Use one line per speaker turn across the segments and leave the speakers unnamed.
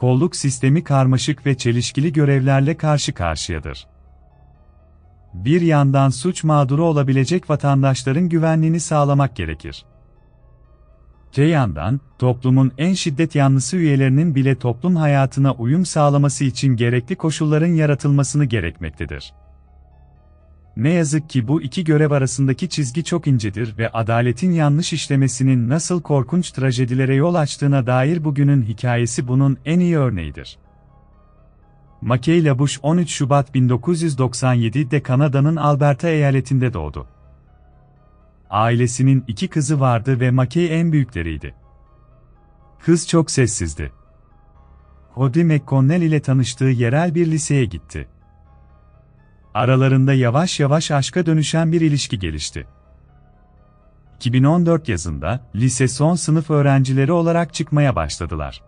kolluk sistemi karmaşık ve çelişkili görevlerle karşı karşıyadır. Bir yandan suç mağduru olabilecek vatandaşların güvenliğini sağlamak gerekir. Te yandan, toplumun en şiddet yanlısı üyelerinin bile toplum hayatına uyum sağlaması için gerekli koşulların yaratılmasını gerekmektedir. Ne yazık ki bu iki görev arasındaki çizgi çok incedir ve adaletin yanlış işlemesinin nasıl korkunç trajedilere yol açtığına dair bugünün hikayesi bunun en iyi örneğidir. Mackay Labush 13 Şubat 1997'de Kanada'nın Alberta eyaletinde doğdu. Ailesinin iki kızı vardı ve Mackay en büyükleriydi. Kız çok sessizdi. Cody McConnell ile tanıştığı yerel bir liseye gitti. Aralarında yavaş yavaş aşka dönüşen bir ilişki gelişti. 2014 yazında lise son sınıf öğrencileri olarak çıkmaya başladılar.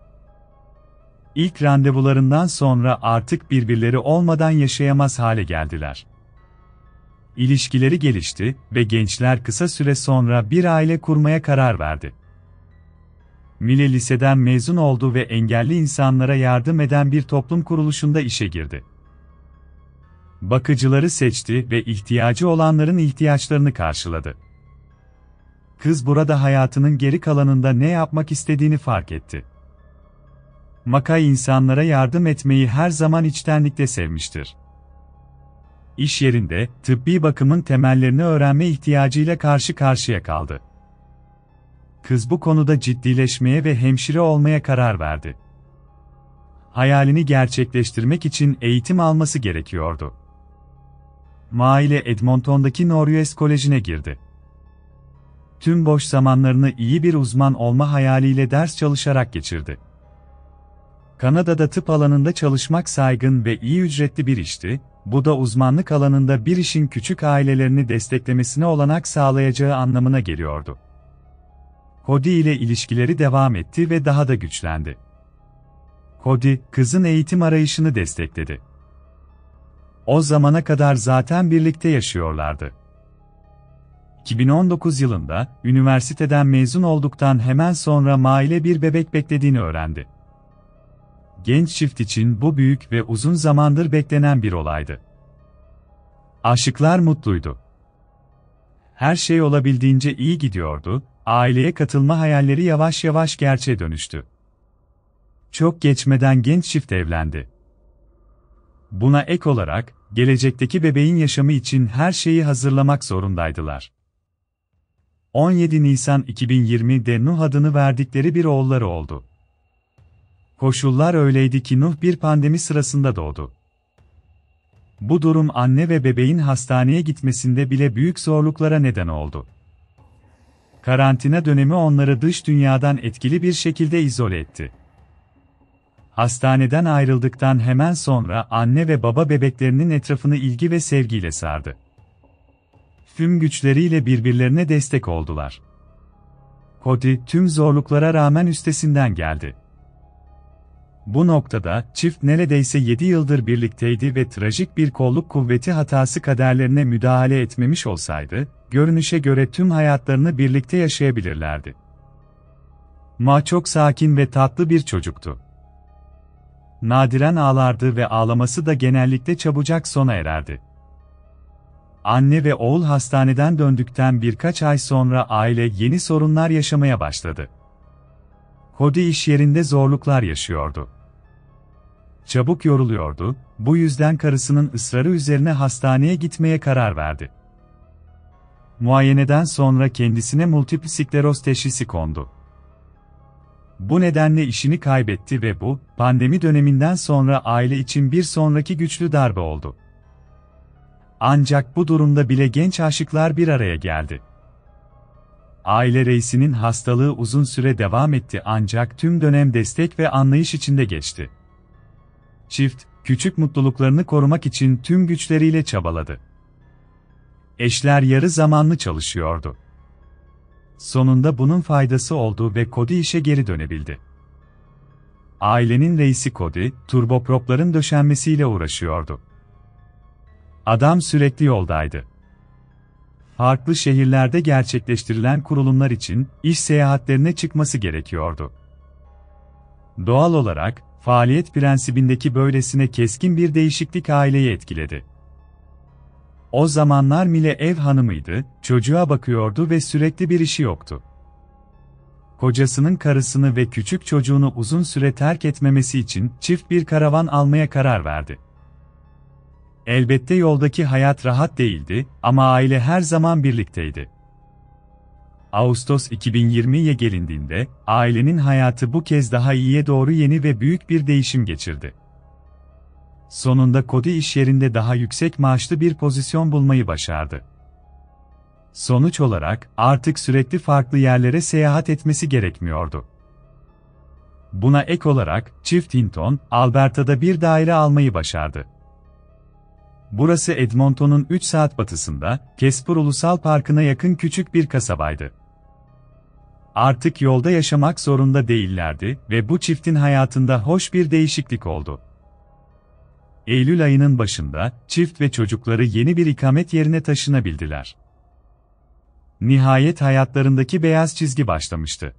İlk randevularından sonra artık birbirleri olmadan yaşayamaz hale geldiler. İlişkileri gelişti ve gençler kısa süre sonra bir aile kurmaya karar verdi. Mile liseden mezun oldu ve engelli insanlara yardım eden bir toplum kuruluşunda işe girdi. Bakıcıları seçti ve ihtiyacı olanların ihtiyaçlarını karşıladı. Kız burada hayatının geri kalanında ne yapmak istediğini fark etti. Makay insanlara yardım etmeyi her zaman içtenlikle sevmiştir. İş yerinde, tıbbi bakımın temellerini öğrenme ihtiyacıyla karşı karşıya kaldı. Kız bu konuda ciddileşmeye ve hemşire olmaya karar verdi. Hayalini gerçekleştirmek için eğitim alması gerekiyordu. Maile Edmonton'daki Northwest Koleji'ne girdi. Tüm boş zamanlarını iyi bir uzman olma hayaliyle ders çalışarak geçirdi. Kanada'da tıp alanında çalışmak saygın ve iyi ücretli bir işti, bu da uzmanlık alanında bir işin küçük ailelerini desteklemesine olanak sağlayacağı anlamına geliyordu. Cody ile ilişkileri devam etti ve daha da güçlendi. Cody, kızın eğitim arayışını destekledi. O zamana kadar zaten birlikte yaşıyorlardı. 2019 yılında, üniversiteden mezun olduktan hemen sonra Maile bir bebek beklediğini öğrendi. Genç çift için bu büyük ve uzun zamandır beklenen bir olaydı. Aşıklar mutluydu. Her şey olabildiğince iyi gidiyordu, aileye katılma hayalleri yavaş yavaş gerçeğe dönüştü. Çok geçmeden genç çift evlendi. Buna ek olarak, gelecekteki bebeğin yaşamı için her şeyi hazırlamak zorundaydılar. 17 Nisan 2020'de Nuh adını verdikleri bir oğulları oldu. Koşullar öyleydi ki Nuh bir pandemi sırasında doğdu. Bu durum anne ve bebeğin hastaneye gitmesinde bile büyük zorluklara neden oldu. Karantina dönemi onları dış dünyadan etkili bir şekilde izole etti. Hastaneden ayrıldıktan hemen sonra anne ve baba bebeklerinin etrafını ilgi ve sevgiyle sardı. Tüm güçleriyle birbirlerine destek oldular. Cody tüm zorluklara rağmen üstesinden geldi. Bu noktada çift neredeyse 7 yıldır birlikteydi ve trajik bir kolluk kuvveti hatası kaderlerine müdahale etmemiş olsaydı, görünüşe göre tüm hayatlarını birlikte yaşayabilirlerdi. Ma çok sakin ve tatlı bir çocuktu. Nadiren ağlardı ve ağlaması da genellikle çabucak sona ererdi. Anne ve oğul hastaneden döndükten birkaç ay sonra aile yeni sorunlar yaşamaya başladı. Cody iş yerinde zorluklar yaşıyordu. Çabuk yoruluyordu, bu yüzden karısının ısrarı üzerine hastaneye gitmeye karar verdi. Muayeneden sonra kendisine multiple skleroz teşhisi kondu. Bu nedenle işini kaybetti ve bu, pandemi döneminden sonra aile için bir sonraki güçlü darbe oldu. Ancak bu durumda bile genç aşıklar bir araya geldi. Aile reisinin hastalığı uzun süre devam etti ancak tüm dönem destek ve anlayış içinde geçti. Çift, küçük mutluluklarını korumak için tüm güçleriyle çabaladı. Eşler yarı zamanlı çalışıyordu. Sonunda bunun faydası oldu ve Cody işe geri dönebildi. Ailenin reisi Cody, turbopropların döşenmesiyle uğraşıyordu. Adam sürekli yoldaydı. Farklı şehirlerde gerçekleştirilen kurulumlar için iş seyahatlerine çıkması gerekiyordu. Doğal olarak, faaliyet prensibindeki böylesine keskin bir değişiklik aileyi etkiledi. O zamanlar Mile ev hanımıydı, çocuğa bakıyordu ve sürekli bir işi yoktu. Kocasının karısını ve küçük çocuğunu uzun süre terk etmemesi için çift bir karavan almaya karar verdi. Elbette yoldaki hayat rahat değildi ama aile her zaman birlikteydi. Ağustos 2020'ye gelindiğinde, ailenin hayatı bu kez daha iyiye doğru yeni ve büyük bir değişim geçirdi. Sonunda Cody iş yerinde daha yüksek maaşlı bir pozisyon bulmayı başardı. Sonuç olarak, artık sürekli farklı yerlere seyahat etmesi gerekmiyordu. Buna ek olarak, çift Hinton, Alberta'da bir daire almayı başardı. Burası Edmonton'un 3 saat batısında, Kesper Ulusal Parkı'na yakın küçük bir kasabaydı. Artık yolda yaşamak zorunda değillerdi ve bu çiftin hayatında hoş bir değişiklik oldu. Eylül ayının başında, çift ve çocukları yeni bir ikamet yerine taşınabildiler. Nihayet hayatlarındaki beyaz çizgi başlamıştı.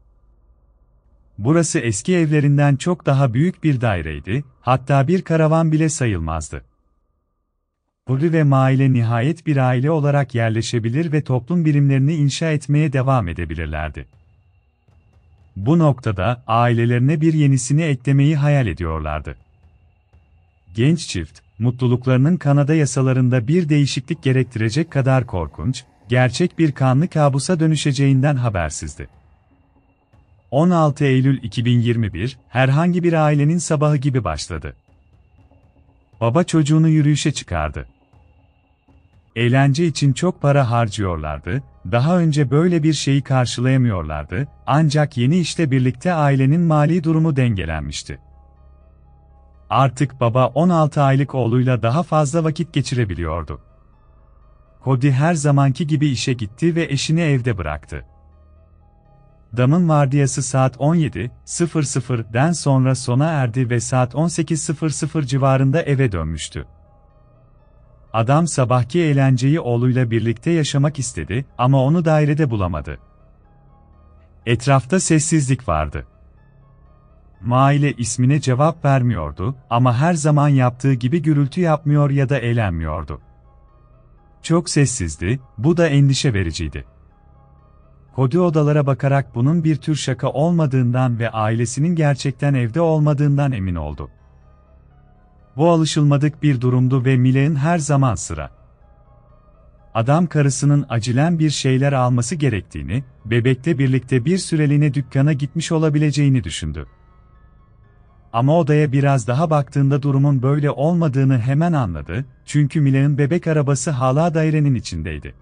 Burası eski evlerinden çok daha büyük bir daireydi, hatta bir karavan bile sayılmazdı. Puri ve Maile nihayet bir aile olarak yerleşebilir ve toplum birimlerini inşa etmeye devam edebilirlerdi. Bu noktada ailelerine bir yenisini eklemeyi hayal ediyorlardı. Genç çift, mutluluklarının Kanada yasalarında bir değişiklik gerektirecek kadar korkunç, gerçek bir kanlı kabusa dönüşeceğinden habersizdi. 16 Eylül 2021, herhangi bir ailenin sabahı gibi başladı. Baba çocuğunu yürüyüşe çıkardı. Eğlence için çok para harcıyorlardı, daha önce böyle bir şeyi karşılayamıyorlardı, ancak yeni işle birlikte ailenin mali durumu dengelenmişti. Artık baba 16 aylık oğluyla daha fazla vakit geçirebiliyordu. Cody her zamanki gibi işe gitti ve eşini evde bıraktı. Damın vardiyası saat 17.00'den sonra sona erdi ve saat 18.00 civarında eve dönmüştü. Adam sabahki eğlenceyi oğluyla birlikte yaşamak istedi ama onu dairede bulamadı. Etrafta sessizlik vardı. Maile ismine cevap vermiyordu ama her zaman yaptığı gibi gürültü yapmıyor ya da eğlenmiyordu. Çok sessizdi, bu da endişe vericiydi. Cody odalara bakarak bunun bir tür şaka olmadığından ve ailesinin gerçekten evde olmadığından emin oldu. Bu alışılmadık bir durumdu ve Mile'nin her zaman sıra. Adam karısının acilen bir şeyler alması gerektiğini, bebekle birlikte bir süreliğine dükkana gitmiş olabileceğini düşündü. Ama odaya biraz daha baktığında durumun böyle olmadığını hemen anladı, çünkü Mile'nin bebek arabası hala dairenin içindeydi.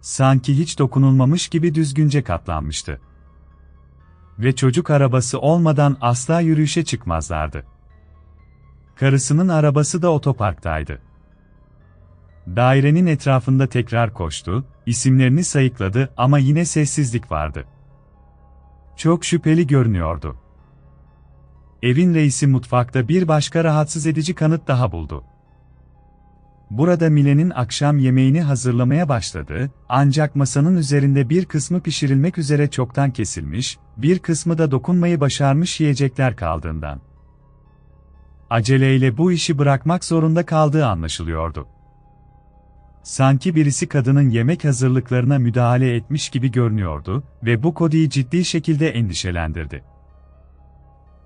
Sanki hiç dokunulmamış gibi düzgünce katlanmıştı. Ve çocuk arabası olmadan asla yürüyüşe çıkmazlardı. Karısının arabası da otoparktaydı. Dairenin etrafında tekrar koştu, isimlerini sayıkladı ama yine sessizlik vardı. Çok şüpheli görünüyordu. Evin reisi mutfakta bir başka rahatsız edici kanıt daha buldu. Burada Mile'nin akşam yemeğini hazırlamaya başladı, ancak masanın üzerinde bir kısmı pişirilmek üzere çoktan kesilmiş, bir kısmı da dokunmayı başarmış yiyecekler kaldığından. Aceleyle bu işi bırakmak zorunda kaldığı anlaşılıyordu. Sanki birisi kadının yemek hazırlıklarına müdahale etmiş gibi görünüyordu ve bu Cody'yi ciddi şekilde endişelendirdi.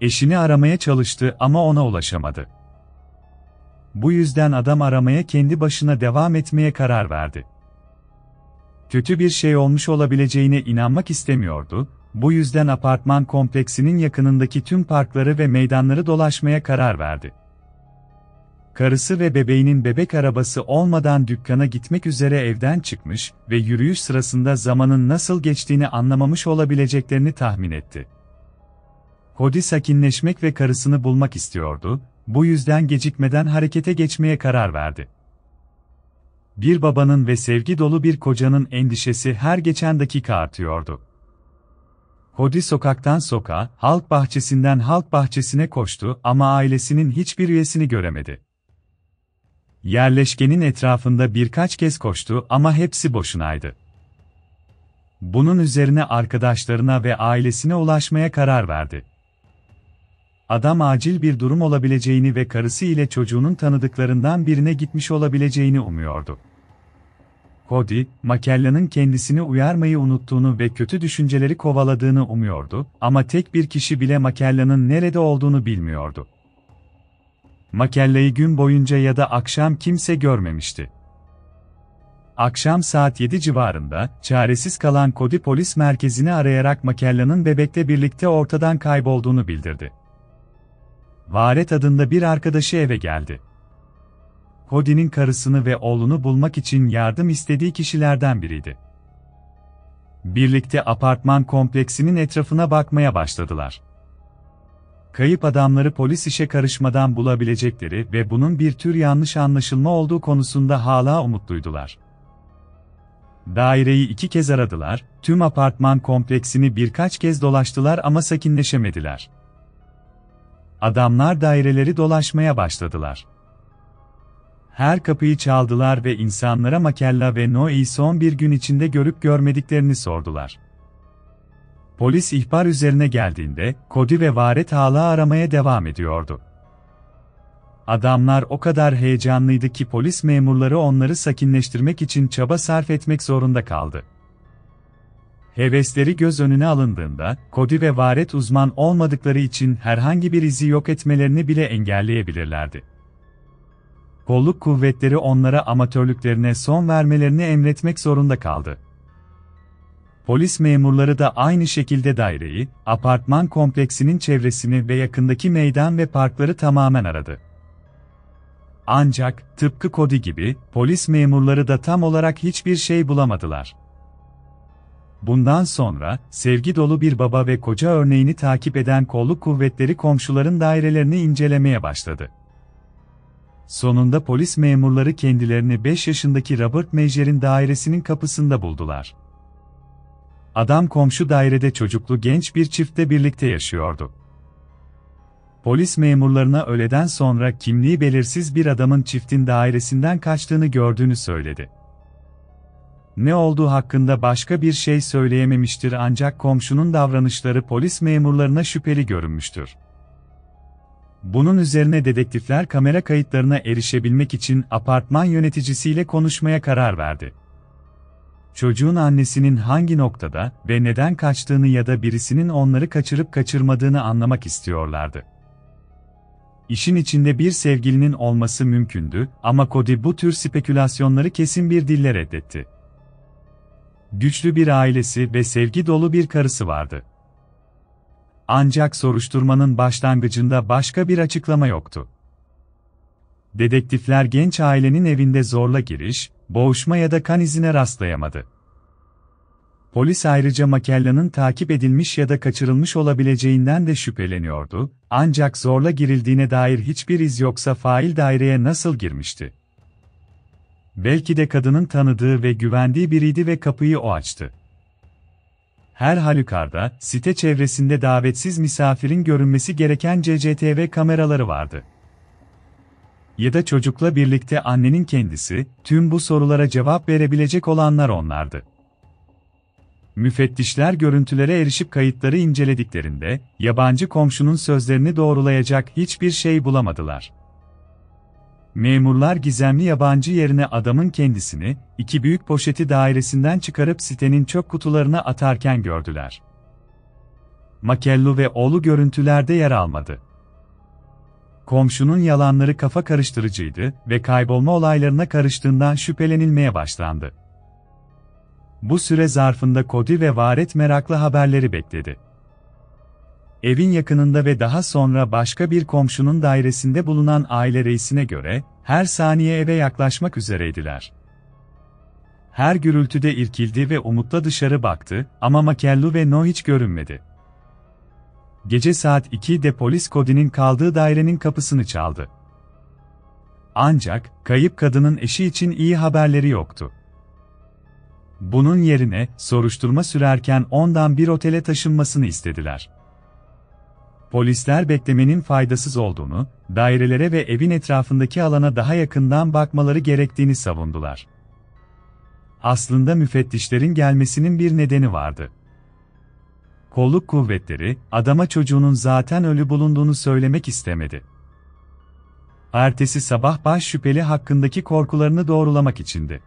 Eşini aramaya çalıştı ama ona ulaşamadı. Bu yüzden adam aramaya kendi başına devam etmeye karar verdi. Kötü bir şey olmuş olabileceğine inanmak istemiyordu, bu yüzden apartman kompleksinin yakınındaki tüm parkları ve meydanları dolaşmaya karar verdi. Karısı ve bebeğinin bebek arabası olmadan dükkana gitmek üzere evden çıkmış ve yürüyüş sırasında zamanın nasıl geçtiğini anlamamış olabileceklerini tahmin etti. Cody sakinleşmek ve karısını bulmak istiyordu, bu yüzden gecikmeden harekete geçmeye karar verdi. Bir babanın ve sevgi dolu bir kocanın endişesi her geçen dakika artıyordu. Cody sokaktan sokağa, halk bahçesinden halk bahçesine koştu ama ailesinin hiçbir üyesini göremedi. Yerleşkenin etrafında birkaç kez koştu ama hepsi boşunaydı. Bunun üzerine arkadaşlarına ve ailesine ulaşmaya karar verdi. Adam acil bir durum olabileceğini ve karısı ile çocuğunun tanıdıklarından birine gitmiş olabileceğini umuyordu. Cody, Makella'nın kendisini uyarmayı unuttuğunu ve kötü düşünceleri kovaladığını umuyordu ama tek bir kişi bile Makella'nın nerede olduğunu bilmiyordu. Makella'yı gün boyunca ya da akşam kimse görmemişti. Akşam saat 7 civarında, çaresiz kalan Cody polis merkezini arayarak Makella'nın bebekle birlikte ortadan kaybolduğunu bildirdi. Varet adında bir arkadaşı eve geldi. Cody'nin karısını ve oğlunu bulmak için yardım istediği kişilerden biriydi. Birlikte apartman kompleksinin etrafına bakmaya başladılar. Kayıp adamları polis işe karışmadan bulabilecekleri ve bunun bir tür yanlış anlaşılma olduğu konusunda hala umutluydular. Daireyi iki kez aradılar, tüm apartman kompleksini birkaç kez dolaştılar ama sakinleşemediler. Adamlar daireleri dolaşmaya başladılar. Her kapıyı çaldılar ve insanlara Makella ve Noe'yi son bir gün içinde görüp görmediklerini sordular. Polis ihbar üzerine geldiğinde, Cody ve Varet hala aramaya devam ediyordu. Adamlar o kadar heyecanlıydı ki polis memurları onları sakinleştirmek için çaba sarf etmek zorunda kaldı. Hevesleri göz önüne alındığında, Cody ve Varet uzman olmadıkları için herhangi bir izi yok etmelerini bile engelleyebilirlerdi. Kolluk kuvvetleri onlara amatörlüklerine son vermelerini emretmek zorunda kaldı. Polis memurları da aynı şekilde daireyi, apartman kompleksinin çevresini ve yakındaki meydan ve parkları tamamen aradı. Ancak, tıpkı Cody gibi, polis memurları da tam olarak hiçbir şey bulamadılar. Bundan sonra, sevgi dolu bir baba ve koca örneğini takip eden kolluk kuvvetleri komşuların dairelerini incelemeye başladı. Sonunda polis memurları kendilerini 5 yaşındaki Robert Major'in dairesinin kapısında buldular. Adam komşu dairede çocuklu genç bir çiftle birlikte yaşıyordu. Polis memurlarına öğleden sonra kimliği belirsiz bir adamın çiftin dairesinden kaçtığını gördüğünü söyledi. Ne olduğu hakkında başka bir şey söyleyememiştir ancak komşunun davranışları polis memurlarına şüpheli görünmüştür. Bunun üzerine dedektifler kamera kayıtlarına erişebilmek için apartman yöneticisiyle konuşmaya karar verdi. Çocuğun annesinin hangi noktada ve neden kaçtığını ya da birisinin onları kaçırıp kaçırmadığını anlamak istiyorlardı. İşin içinde bir sevgilinin olması mümkündü ama Cody bu tür spekülasyonları kesin bir dille reddetti. Güçlü bir ailesi ve sevgi dolu bir karısı vardı. Ancak soruşturmanın başlangıcında başka bir açıklama yoktu. Dedektifler genç ailenin evinde zorla giriş, boğuşma ya da kan izine rastlayamadı. Polis ayrıca Makella'nın takip edilmiş ya da kaçırılmış olabileceğinden de şüpheleniyordu, ancak zorla girildiğine dair hiçbir iz yoksa fail daireye nasıl girmişti? Belki de kadının tanıdığı ve güvendiği biriydi ve kapıyı o açtı. Her halükarda, site çevresinde davetsiz misafirin görünmesi gereken CCTV kameraları vardı. Ya da çocukla birlikte annenin kendisi, tüm bu sorulara cevap verebilecek olanlar onlardı. Müfettişler görüntülere erişip kayıtları incelediklerinde, yabancı komşunun sözlerini doğrulayacak hiçbir şey bulamadılar. Memurlar gizemli yabancı yerine adamın kendisini, iki büyük poşeti dairesinden çıkarıp sitenin çöp kutularına atarken gördüler. Makellu ve oğlu görüntülerde yer almadı. Komşunun yalanları kafa karıştırıcıydı ve kaybolma olaylarına karıştığından şüphelenilmeye başlandı. Bu süre zarfında Cody ve Varet meraklı haberleri bekledi. Evin yakınında ve daha sonra başka bir komşunun dairesinde bulunan aile reisine göre, her saniye eve yaklaşmak üzereydiler. Her gürültüde irkildi ve umutla dışarı baktı ama Makellu ve No hiç görünmedi. Gece saat 2'de polis Cody'nin kaldığı dairenin kapısını çaldı. Ancak, kayıp kadının eşi için iyi haberleri yoktu. Bunun yerine, soruşturma sürerken ondan bir otele taşınmasını istediler. Polisler beklemenin faydasız olduğunu, dairelere ve evin etrafındaki alana daha yakından bakmaları gerektiğini savundular. Aslında müfettişlerin gelmesinin bir nedeni vardı. kolluk kuvvetleri, adama çocuğunun zaten ölü bulunduğunu söylemek istemedi. Ertesi sabah baş şüpheli hakkındaki korkularını doğrulamak içindi.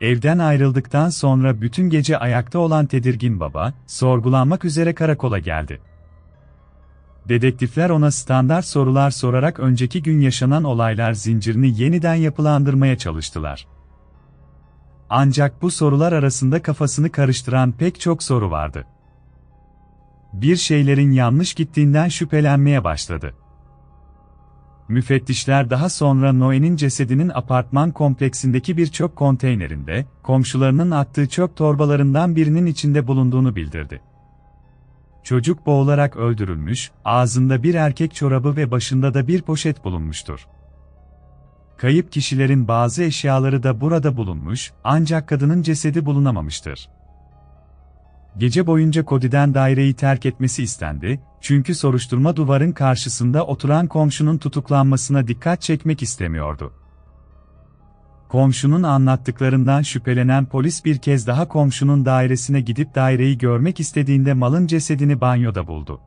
Evden ayrıldıktan sonra bütün gece ayakta olan tedirgin baba, sorgulanmak üzere karakola geldi. Dedektifler ona standart sorular sorarak önceki gün yaşanan olaylar zincirini yeniden yapılandırmaya çalıştılar. Ancak bu sorular arasında kafasını karıştıran pek çok soru vardı. Bir şeylerin yanlış gittiğinden şüphelenmeye başladı. Müfettişler daha sonra Noe'nin cesedinin apartman kompleksindeki birçok konteynerinde, komşularının attığı çöp torbalarından birinin içinde bulunduğunu bildirdi. Çocuk boğularak öldürülmüş, ağzında bir erkek çorabı ve başında da bir poşet bulunmuştur. Kayıp kişilerin bazı eşyaları da burada bulunmuş, ancak kadının cesedi bulunamamıştır. Gece boyunca Cody'den daireyi terk etmesi istendi, çünkü soruşturma duvarın karşısında oturan komşunun tutuklanmasına dikkat çekmek istemiyordu. Komşunun anlattıklarından şüphelenen polis bir kez daha komşunun dairesine gidip daireyi görmek istediğinde malın cesedini banyoda buldu.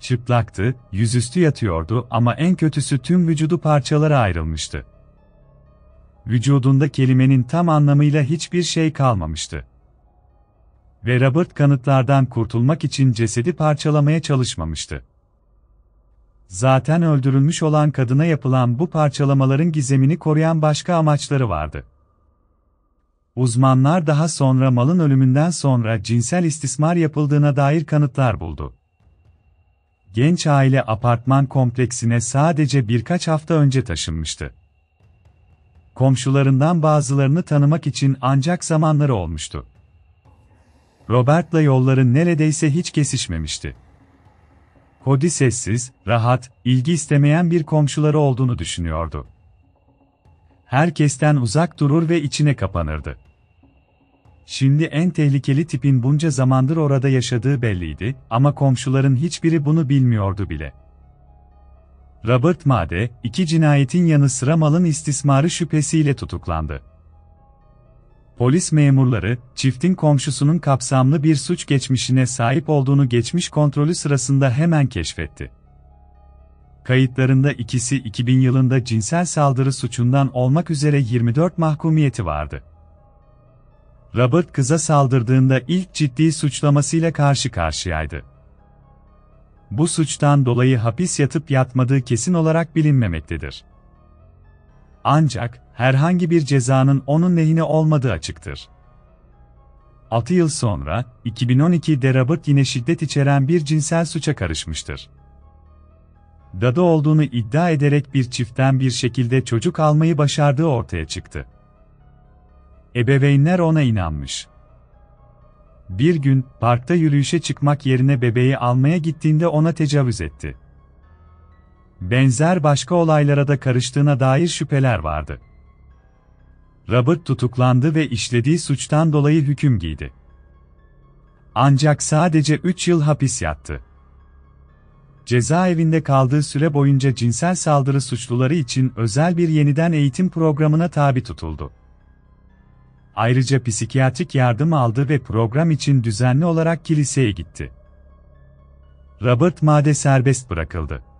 Çıplaktı, yüzüstü yatıyordu ama en kötüsü tüm vücudu parçalara ayrılmıştı. Vücudunda kelimenin tam anlamıyla hiçbir şey kalmamıştı. Ve Robert kanıtlardan kurtulmak için cesedi parçalamaya çalışmamıştı. Zaten öldürülmüş olan kadına yapılan bu parçalamaların gizemini koruyan başka amaçları vardı. Uzmanlar daha sonra malın ölümünden sonra cinsel istismar yapıldığına dair kanıtlar buldu. Genç aile apartman kompleksine sadece birkaç hafta önce taşınmıştı. Komşularından bazılarını tanımak için ancak zamanları olmuştu. Robert'la yolları neredeyse hiç kesişmemişti. Cody sessiz, rahat, ilgi istemeyen bir komşuları olduğunu düşünüyordu. Herkesten uzak durur ve içine kapanırdı. Şimdi en tehlikeli tipin bunca zamandır orada yaşadığı belliydi ama komşuların hiçbiri bunu bilmiyordu bile. Robert Made, iki cinayetin yanı sıra malın istismarı şüphesiyle tutuklandı. Polis memurları, çiftin komşusunun kapsamlı bir suç geçmişine sahip olduğunu geçmiş kontrolü sırasında hemen keşfetti. Kayıtlarında ikisi 2000 yılında cinsel saldırı suçundan olmak üzere 24 mahkumiyeti vardı. Robert kıza saldırdığında ilk ciddi suçlamasıyla karşı karşıyaydı. Bu suçtan dolayı hapis yatıp yatmadığı kesin olarak bilinmemektedir. Ancak, herhangi bir cezanın onun lehine olmadığı açıktır. 6 yıl sonra, 2012'de Robert yine şiddet içeren bir cinsel suça karışmıştır. Dadı olduğunu iddia ederek bir çiftten bir şekilde çocuk almayı başardığı ortaya çıktı. Ebeveynler ona inanmış. Bir gün, parkta yürüyüşe çıkmak yerine bebeği almaya gittiğinde ona tecavüz etti. Benzer başka olaylara da karıştığına dair şüpheler vardı. Robert tutuklandı ve işlediği suçtan dolayı hüküm giydi. Ancak sadece 3 yıl hapis yattı. Cezaevinde kaldığı süre boyunca cinsel saldırı suçluları için özel bir yeniden eğitim programına tabi tutuldu. Ayrıca psikiyatrik yardım aldı ve program için düzenli olarak kiliseye gitti. Robert Made serbest bırakıldı.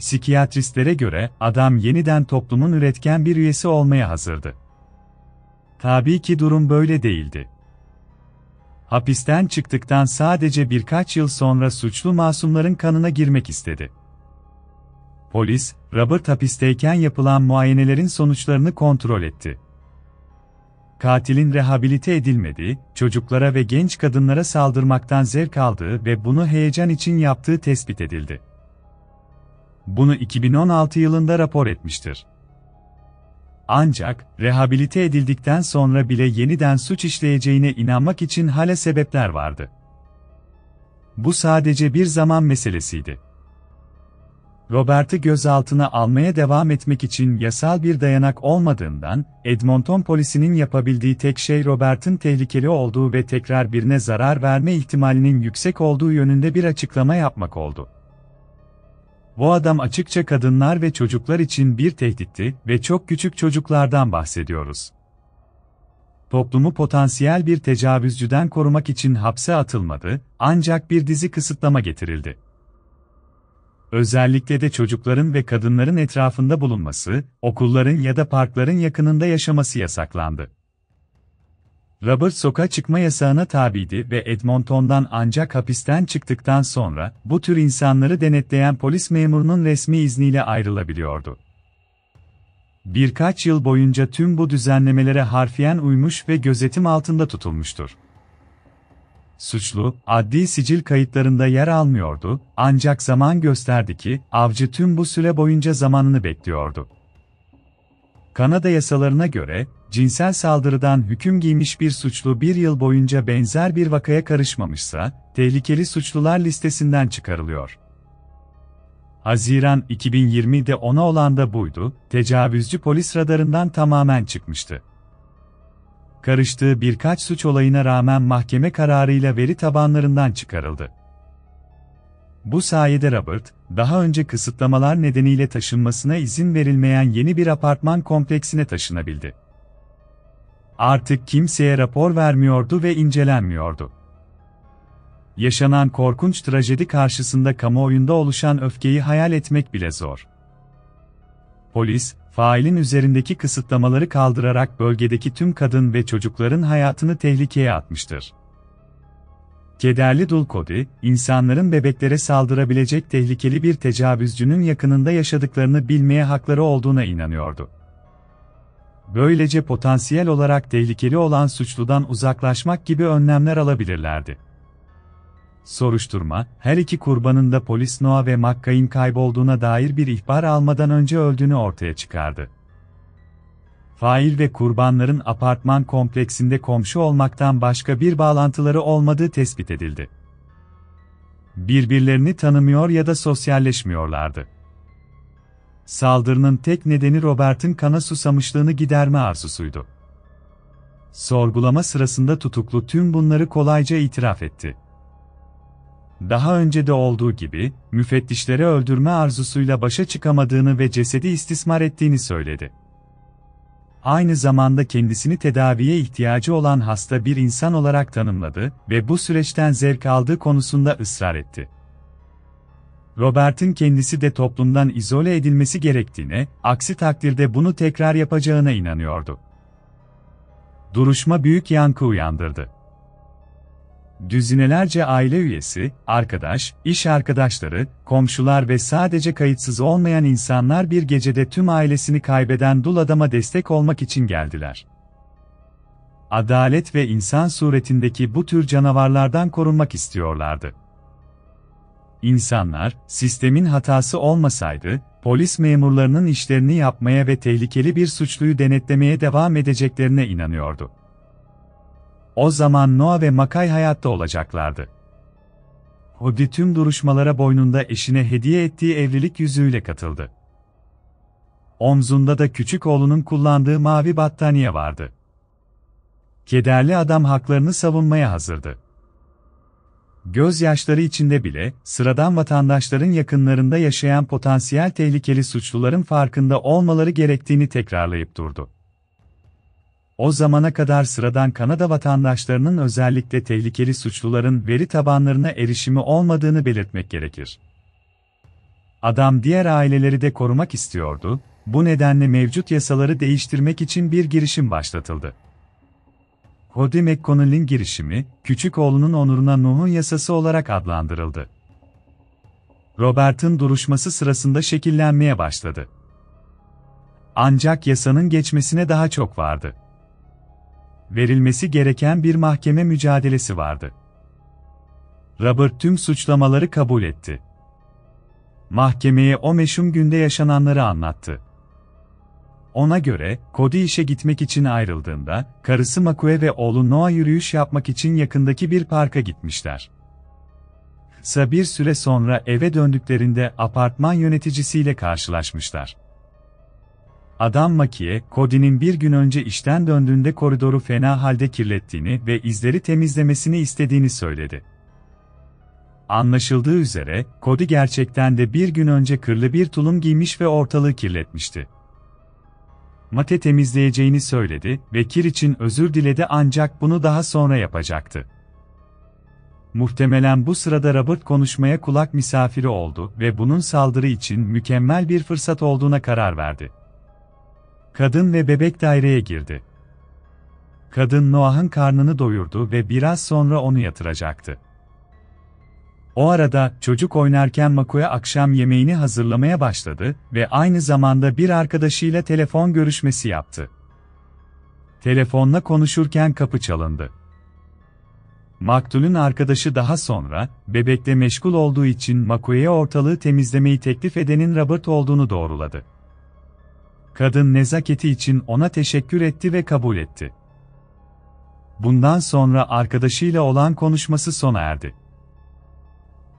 Psikiyatristlere göre adam yeniden toplumun üretken bir üyesi olmaya hazırdı. Tabii ki durum böyle değildi. Hapisten çıktıktan sadece birkaç yıl sonra suçlu masumların kanına girmek istedi. Polis, Robert hapisteyken yapılan muayenelerin sonuçlarını kontrol etti. Katilin rehabilite edilmediği, çocuklara ve genç kadınlara saldırmaktan zevk aldığı ve bunu heyecan için yaptığı tespit edildi bunu 2016 yılında rapor etmiştir. Ancak, rehabilite edildikten sonra bile yeniden suç işleyeceğine inanmak için hala sebepler vardı. Bu sadece bir zaman meselesiydi. Robert'ı gözaltına almaya devam etmek için yasal bir dayanak olmadığından, Edmonton polisinin yapabildiği tek şey Robert'ın tehlikeli olduğu ve tekrar birine zarar verme ihtimalinin yüksek olduğu yönünde bir açıklama yapmak oldu. Bu adam açıkça kadınlar ve çocuklar için bir tehditti ve çok küçük çocuklardan bahsediyoruz. toplumu potansiyel bir tecavüzcüden korumak için hapse atılmadı, ancak bir dizi kısıtlama getirildi. Özellikle de çocukların ve kadınların etrafında bulunması, okulların ya da parkların yakınında yaşaması yasaklandı. Robert sokağa çıkma yasağına tabiydi ve Edmonton'dan ancak hapisten çıktıktan sonra bu tür insanları denetleyen polis memurunun resmi izniyle ayrılabiliyordu. Birkaç yıl boyunca tüm bu düzenlemelere harfiyen uymuş ve gözetim altında tutulmuştur. Suçlu, adli sicil kayıtlarında yer almıyordu, ancak zaman gösterdi ki, avcı tüm bu süre boyunca zamanını bekliyordu. Kanada yasalarına göre, cinsel saldırıdan hüküm giymiş bir suçlu bir yıl boyunca benzer bir vakaya karışmamışsa, tehlikeli suçlular listesinden çıkarılıyor. Haziran 2020'de ona olan da buydu, tecavüzcü polis radarından tamamen çıkmıştı. Karıştığı birkaç suç olayına rağmen mahkeme kararıyla veri tabanlarından çıkarıldı. Bu sayede Robert, daha önce kısıtlamalar nedeniyle taşınmasına izin verilmeyen yeni bir apartman kompleksine taşınabildi. Artık kimseye rapor vermiyordu ve incelenmiyordu. Yaşanan korkunç trajedi karşısında kamuoyunda oluşan öfkeyi hayal etmek bile zor. Polis, failin üzerindeki kısıtlamaları kaldırarak bölgedeki tüm kadın ve çocukların hayatını tehlikeye atmıştır. Kederli Dul Cody, insanların bebeklere saldırabilecek tehlikeli bir tecavüzcünün yakınında yaşadıklarını bilmeye hakları olduğuna inanıyordu. Böylece potansiyel olarak tehlikeli olan suçludan uzaklaşmak gibi önlemler alabilirlerdi. Soruşturma, her iki kurbanın da polis Noah ve McCay'in kaybolduğuna dair bir ihbar almadan önce öldüğünü ortaya çıkardı. Fail ve kurbanların apartman kompleksinde komşu olmaktan başka bir bağlantıları olmadığı tespit edildi. Birbirlerini tanımıyor ya da sosyalleşmiyorlardı. Saldırının tek nedeni Robert'ın kana susamışlığını giderme arzusuydu. Sorgulama sırasında tutuklu tüm bunları kolayca itiraf etti. Daha önce de olduğu gibi, müfettişleri öldürme arzusuyla başa çıkamadığını ve cesedi istismar ettiğini söyledi. Aynı zamanda kendisini tedaviye ihtiyacı olan hasta bir insan olarak tanımladı ve bu süreçten zevk aldığı konusunda ısrar etti. Robert'ın kendisi de toplumdan izole edilmesi gerektiğine, aksi takdirde bunu tekrar yapacağına inanıyordu. Duruşma büyük yankı uyandırdı. Düzinelerce aile üyesi, arkadaş, iş arkadaşları, komşular ve sadece kayıtsız olmayan insanlar bir gecede tüm ailesini kaybeden dul adama destek olmak için geldiler. Adalet ve insan suretindeki bu tür canavarlardan korunmak istiyorlardı. İnsanlar, sistemin hatası olmasaydı, polis memurlarının işlerini yapmaya ve tehlikeli bir suçluyu denetlemeye devam edeceklerine inanıyordu. O zaman Noah ve Makay hayatta olacaklardı. Hodi tüm duruşmalara boynunda eşine hediye ettiği evlilik yüzüğüyle katıldı. Omzunda da küçük oğlunun kullandığı mavi battaniye vardı. Kederli adam haklarını savunmaya hazırdı. Gözyaşları içinde bile, sıradan vatandaşların yakınlarında yaşayan potansiyel tehlikeli suçluların farkında olmaları gerektiğini tekrarlayıp durdu. O zamana kadar sıradan Kanada vatandaşlarının özellikle tehlikeli suçluların veri tabanlarına erişimi olmadığını belirtmek gerekir. Adam diğer aileleri de korumak istiyordu, bu nedenle mevcut yasaları değiştirmek için bir girişim başlatıldı. Cody McConnell'in girişimi, küçük oğlunun onuruna Nuh'un yasası olarak adlandırıldı. Robert'ın duruşması sırasında şekillenmeye başladı. Ancak yasanın geçmesine daha çok vardı verilmesi gereken bir mahkeme mücadelesi vardı. Robert tüm suçlamaları kabul etti. Mahkemeye o meşhum günde yaşananları anlattı. Ona göre, Cody işe gitmek için ayrıldığında, karısı Makue ve oğlu Noah yürüyüş yapmak için yakındaki bir parka gitmişler. Kısa bir süre sonra eve döndüklerinde apartman yöneticisiyle karşılaşmışlar. Adam Maki'ye, Cody'nin bir gün önce işten döndüğünde koridoru fena halde kirlettiğini ve izleri temizlemesini istediğini söyledi. Anlaşıldığı üzere, Cody gerçekten de bir gün önce kırlı bir tulum giymiş ve ortalığı kirletmişti. Mate temizleyeceğini söyledi ve Kir için özür diledi ancak bunu daha sonra yapacaktı. Muhtemelen bu sırada Robert konuşmaya kulak misafiri oldu ve bunun saldırı için mükemmel bir fırsat olduğuna karar verdi. Kadın ve bebek daireye girdi. Kadın Noah'ın karnını doyurdu ve biraz sonra onu yatıracaktı. O arada çocuk oynarken Mako'ya akşam yemeğini hazırlamaya başladı ve aynı zamanda bir arkadaşıyla telefon görüşmesi yaptı. Telefonla konuşurken kapı çalındı. Maktulün arkadaşı daha sonra, bebekle meşgul olduğu için Mako'ya ortalığı temizlemeyi teklif edenin Robert olduğunu doğruladı. Kadın nezaketi için ona teşekkür etti ve kabul etti. Bundan sonra arkadaşıyla olan konuşması sona erdi.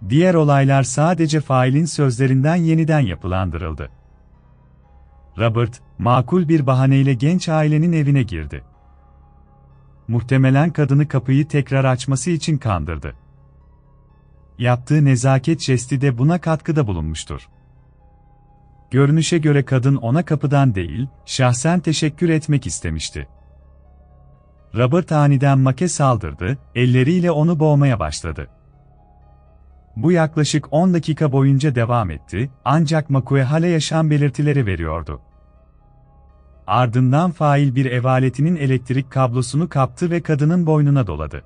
Diğer olaylar sadece failin sözlerinden yeniden yapılandırıldı. Robert, makul bir bahaneyle genç ailenin evine girdi. Muhtemelen kadını kapıyı tekrar açması için kandırdı. Yaptığı nezaket jesti de buna katkıda bulunmuştur. Görünüşe göre kadın ona kapıdan değil, şahsen teşekkür etmek istemişti. Robert aniden Make saldırdı, elleriyle onu boğmaya başladı. Bu yaklaşık 10 dakika boyunca devam etti, ancak Mako'ya hala yaşam belirtileri veriyordu. Ardından fail bir ev aletinin elektrik kablosunu kaptı ve kadının boynuna doladı.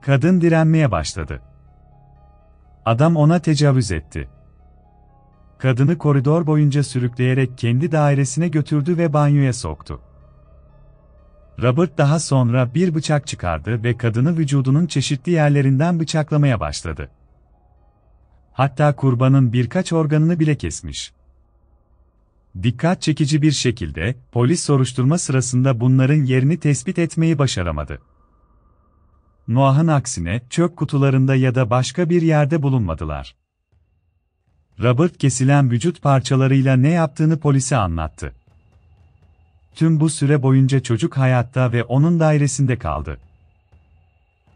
Kadın direnmeye başladı. Adam ona tecavüz etti. Kadını koridor boyunca sürükleyerek kendi dairesine götürdü ve banyoya soktu. Robert daha sonra bir bıçak çıkardı ve kadını vücudunun çeşitli yerlerinden bıçaklamaya başladı. Hatta kurbanın birkaç organını bile kesmiş. Dikkat çekici bir şekilde, polis soruşturma sırasında bunların yerini tespit etmeyi başaramadı. Noah'ın aksine, çöp kutularında ya da başka bir yerde bulunmadılar. Robert kesilen vücut parçalarıyla ne yaptığını polise anlattı. Tüm bu süre boyunca çocuk hayatta ve onun dairesinde kaldı.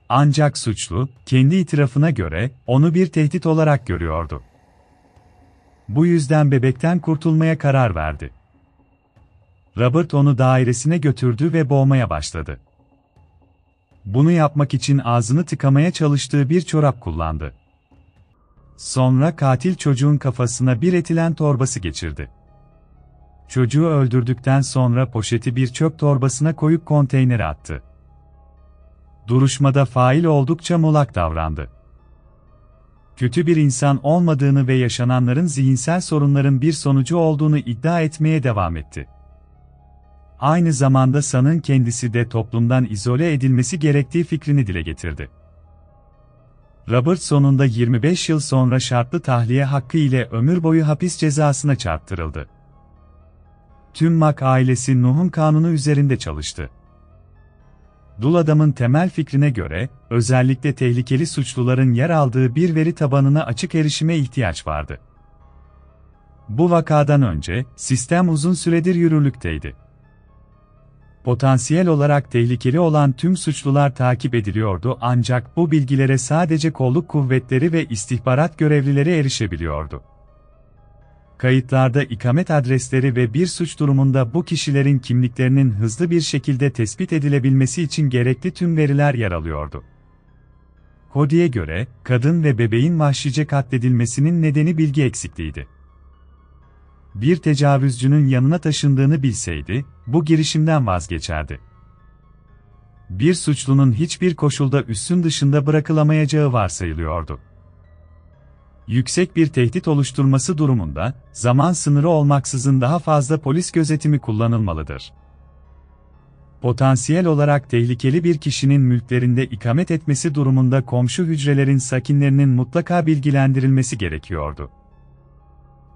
Ancak suçlu, kendi itirafına göre, onu bir tehdit olarak görüyordu. Bu yüzden bebekten kurtulmaya karar verdi. Robert onu dairesine götürdü ve boğmaya başladı. Bunu yapmak için ağzını tıkamaya çalıştığı bir çorap kullandı. Sonra katil çocuğun kafasına bir etilen torbası geçirdi. Çocuğu öldürdükten sonra poşeti bir çöp torbasına koyup konteynere attı. Duruşmada fail oldukça molak davrandı. Kötü bir insan olmadığını ve yaşananların zihinsel sorunların bir sonucu olduğunu iddia etmeye devam etti. Aynı zamanda San'ın kendisi de toplumdan izole edilmesi gerektiği fikrini dile getirdi. Robert sonunda 25 yıl sonra şartlı tahliye hakkı ile ömür boyu hapis cezasına çarptırıldı. Tüm Mak ailesi Nuh'un kanunu üzerinde çalıştı. Dul adamın temel fikrine göre, özellikle tehlikeli suçluların yer aldığı bir veri tabanına açık erişime ihtiyaç vardı. Bu vakadan önce, sistem uzun süredir yürürlükteydi. Potansiyel olarak tehlikeli olan tüm suçlular takip ediliyordu ancak bu bilgilere sadece kolluk kuvvetleri ve istihbarat görevlileri erişebiliyordu. Kayıtlarda ikamet adresleri ve bir suç durumunda bu kişilerin kimliklerinin hızlı bir şekilde tespit edilebilmesi için gerekli tüm veriler yer alıyordu. Cody'ye göre, kadın ve bebeğin vahşice katledilmesinin nedeni bilgi eksikliğiydi. Bir tecavüzcünün yanına taşındığını bilseydi, bu girişimden vazgeçerdi. Bir suçlunun hiçbir koşulda üssün dışında bırakılamayacağı varsayılıyordu yüksek bir tehdit oluşturması durumunda, zaman sınırı olmaksızın daha fazla polis gözetimi kullanılmalıdır. Potansiyel olarak tehlikeli bir kişinin mülklerinde ikamet etmesi durumunda komşu hücrelerin sakinlerinin mutlaka bilgilendirilmesi gerekiyordu.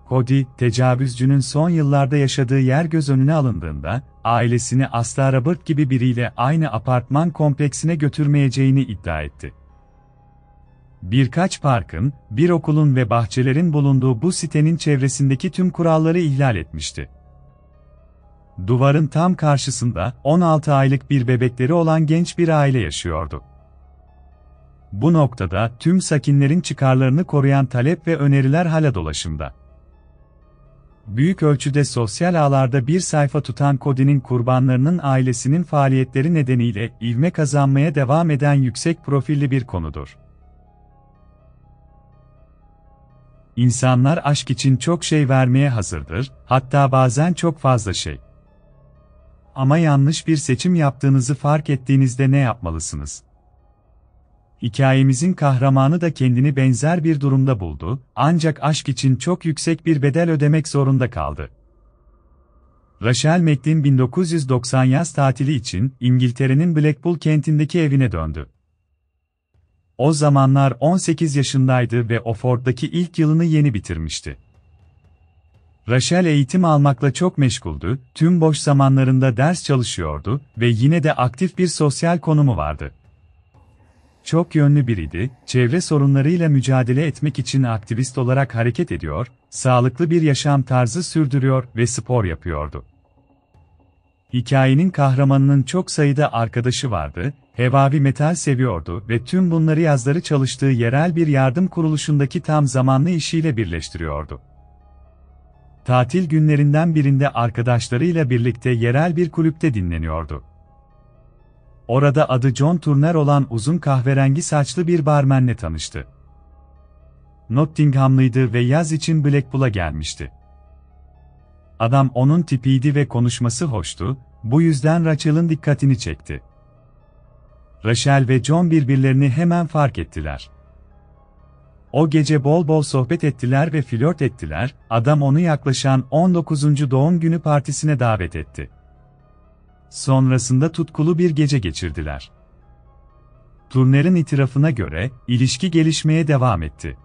Cody, tecavüzcünün son yıllarda yaşadığı yer göz önüne alındığında, ailesini asla Robert gibi biriyle aynı apartman kompleksine götürmeyeceğini iddia etti. Birkaç parkın, bir okulun ve bahçelerin bulunduğu bu sitenin çevresindeki tüm kuralları ihlal etmişti. Duvarın tam karşısında 16 aylık bir bebekleri olan genç bir aile yaşıyordu. Bu noktada tüm sakinlerin çıkarlarını koruyan talep ve öneriler hala dolaşımda. büyük ölçüde sosyal ağlarda bir sayfa tutan Cody'nin kurbanlarının ailesinin faaliyetleri nedeniyle ivme kazanmaya devam eden yüksek profilli bir konudur. İnsanlar aşk için çok şey vermeye hazırdır, hatta bazen çok fazla şey. Ama yanlış bir seçim yaptığınızı fark ettiğinizde ne yapmalısınız? Hikayemizin kahramanı da kendini benzer bir durumda buldu, ancak aşk için çok yüksek bir bedel ödemek zorunda kaldı. Rachel McLean 1990 yaz tatili için İngiltere'nin Blackpool kentindeki evine döndü. O zamanlar 18 yaşındaydı ve Oxford'daki ilk yılını yeni bitirmişti. Rachel eğitim almakla çok meşguldü, tüm boş zamanlarında ders çalışıyordu ve yine de aktif bir sosyal konumu vardı. Çok yönlü biriydi, çevre sorunlarıyla mücadele etmek için aktivist olarak hareket ediyor, sağlıklı bir yaşam tarzı sürdürüyor ve spor yapıyordu. Hikayenin kahramanının çok sayıda arkadaşı vardı, hevavi metal seviyordu ve tüm bunları yazları çalıştığı yerel bir yardım kuruluşundaki tam zamanlı işiyle birleştiriyordu. Tatil günlerinden birinde arkadaşlarıyla birlikte yerel bir kulüpte dinleniyordu. Orada adı John Turner olan uzun kahverengi saçlı bir barmenle tanıştı. Nottinghamlıydı ve yaz için Blackpool'a gelmişti. Adam onun tipiydi ve konuşması hoştu, bu yüzden Rachel'ın dikkatini çekti. Rachel ve John birbirlerini hemen fark ettiler. O gece bol bol sohbet ettiler ve flört ettiler, adam onu yaklaşan 19. doğum günü partisine davet etti. Sonrasında tutkulu bir gece geçirdiler. Turner'in itirafına göre, ilişki gelişmeye devam etti.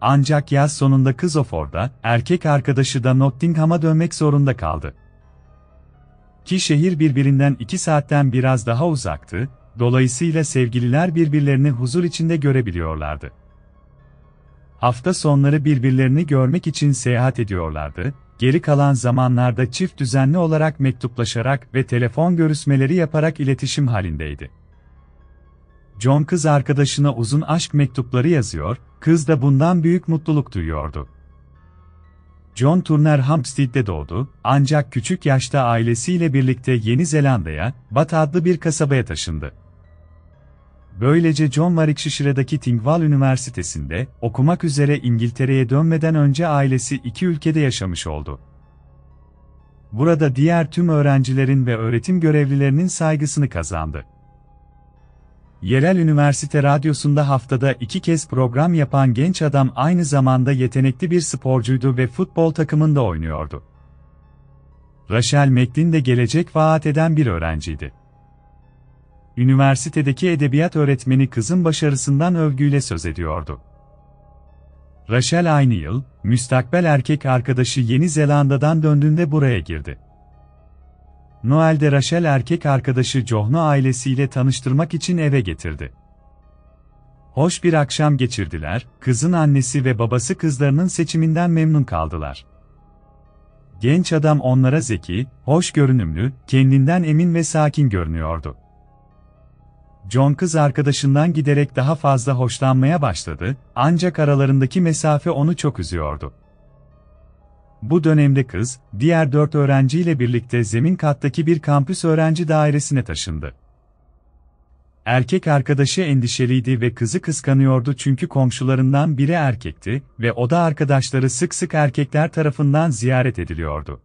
Ancak yaz sonunda kız Oxford'a, erkek arkadaşı da Nottingham'a dönmek zorunda kaldı. Ki şehir birbirinden iki saatten biraz daha uzaktı, dolayısıyla sevgililer birbirlerini huzur içinde görebiliyorlardı. Hafta sonları birbirlerini görmek için seyahat ediyorlardı, geri kalan zamanlarda çift düzenli olarak mektuplaşarak ve telefon görüşmeleri yaparak iletişim halindeydi. John kız arkadaşına uzun aşk mektupları yazıyor, kız da bundan büyük mutluluk duyuyordu. John Turner Hampstead'de doğdu, ancak küçük yaşta ailesiyle birlikte Yeni Zelanda'ya, Bat adlı bir kasabaya taşındı. Böylece John Warwickshire'daki Tingwall Üniversitesi'nde okumak üzere İngiltere'ye dönmeden önce ailesi iki ülkede yaşamış oldu. Burada diğer tüm öğrencilerin ve öğretim görevlilerinin saygısını kazandı. Yerel üniversite radyosunda haftada iki kez program yapan genç adam aynı zamanda yetenekli bir sporcuydu ve futbol takımında oynuyordu. Rachel McLean de gelecek vaat eden bir öğrenciydi. Üniversitedeki edebiyat öğretmeni kızın başarısından övgüyle söz ediyordu. Rachel aynı yıl, müstakbel erkek arkadaşı Yeni Zelanda'dan döndüğünde buraya girdi. Noel'de Rachel erkek arkadaşı Johnu ailesiyle tanıştırmak için eve getirdi. Hoş bir akşam geçirdiler, kızın annesi ve babası kızlarının seçiminden memnun kaldılar. Genç adam onlara zeki, hoş görünümlü, kendinden emin ve sakin görünüyordu. John kız arkadaşından giderek daha fazla hoşlanmaya başladı, ancak aralarındaki mesafe onu çok üzüyordu. Bu dönemde kız, diğer dört öğrenciyle birlikte zemin kattaki bir kampüs öğrenci dairesine taşındı. Erkek arkadaşı endişeliydi ve kızı kıskanıyordu çünkü komşularından biri erkekti ve oda arkadaşları sık sık erkekler tarafından ziyaret ediliyordu.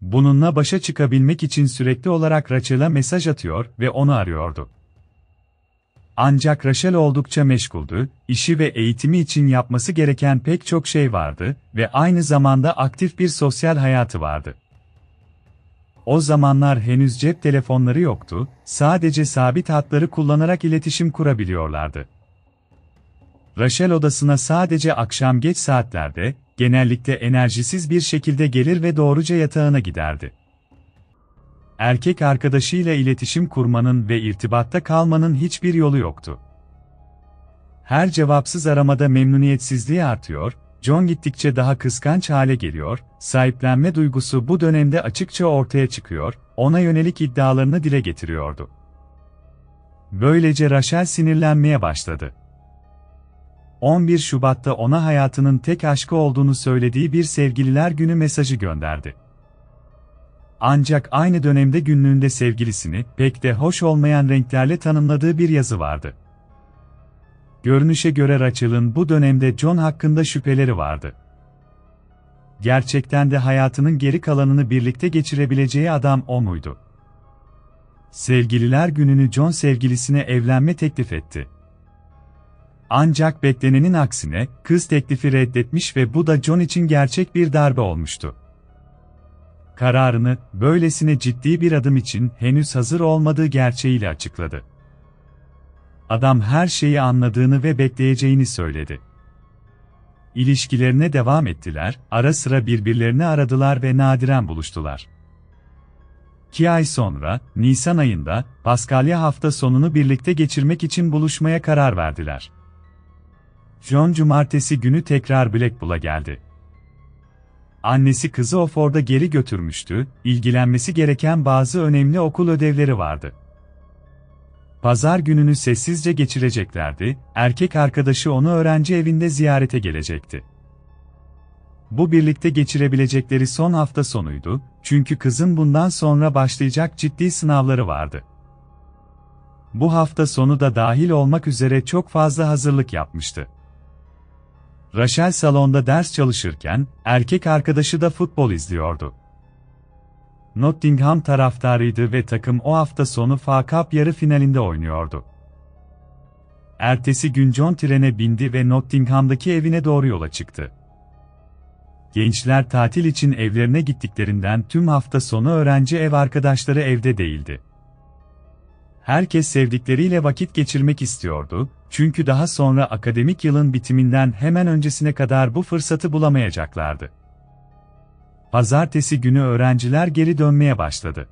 Bununla başa çıkabilmek için sürekli olarak Rachel'a mesaj atıyor ve onu arıyordu. Ancak Rachel oldukça meşguldü, işi ve eğitimi için yapması gereken pek çok şey vardı ve aynı zamanda aktif bir sosyal hayatı vardı. O zamanlar henüz cep telefonları yoktu, sadece sabit hatları kullanarak iletişim kurabiliyorlardı. Rachel odasına sadece akşam geç saatlerde, genellikle enerjisiz bir şekilde gelir ve doğruca yatağına giderdi erkek arkadaşıyla iletişim kurmanın ve irtibatta kalmanın hiçbir yolu yoktu. Her cevapsız aramada memnuniyetsizliği artıyor, John gittikçe daha kıskanç hale geliyor, sahiplenme duygusu bu dönemde açıkça ortaya çıkıyor, ona yönelik iddialarını dile getiriyordu. Böylece Rachel sinirlenmeye başladı. 11 Şubat'ta ona hayatının tek aşkı olduğunu söylediği bir sevgililer günü mesajı gönderdi. Ancak aynı dönemde günlüğünde sevgilisini pek de hoş olmayan renklerle tanımladığı bir yazı vardı. Görünüşe göre Rachel'ın bu dönemde John hakkında şüpheleri vardı. Gerçekten de hayatının geri kalanını birlikte geçirebileceği adam o muydu? Sevgililer gününü John sevgilisine evlenme teklif etti. Ancak beklenenin aksine, kız teklifi reddetmiş ve bu da John için gerçek bir darbe olmuştu. Kararını, böylesine ciddi bir adım için henüz hazır olmadığı gerçeğiyle açıkladı. Adam her şeyi anladığını ve bekleyeceğini söyledi. İlişkilerine devam ettiler, ara sıra birbirlerini aradılar ve nadiren buluştular. İki ay sonra, Nisan ayında, Paskalya hafta sonunu birlikte geçirmek için buluşmaya karar verdiler. John cumartesi günü tekrar Blackpool'a geldi. Annesi kızı Oxford'a geri götürmüştü, ilgilenmesi gereken bazı önemli okul ödevleri vardı. Pazar gününü sessizce geçireceklerdi, erkek arkadaşı onu öğrenci evinde ziyarete gelecekti. Bu birlikte geçirebilecekleri son hafta sonuydu, çünkü kızın bundan sonra başlayacak ciddi sınavları vardı. Bu hafta sonu da dahil olmak üzere çok fazla hazırlık yapmıştı. Rachel salonda ders çalışırken, erkek arkadaşı da futbol izliyordu. Nottingham taraftarıydı ve takım o hafta sonu FA Cup yarı finalinde oynuyordu. Ertesi gün John trene bindi ve Nottingham'daki evine doğru yola çıktı. Gençler tatil için evlerine gittiklerinden tüm hafta sonu öğrenci ev arkadaşları evde değildi. Herkes sevdikleriyle vakit geçirmek istiyordu, çünkü daha sonra akademik yılın bitiminden hemen öncesine kadar bu fırsatı bulamayacaklardı. Pazartesi günü öğrenciler geri dönmeye başladı.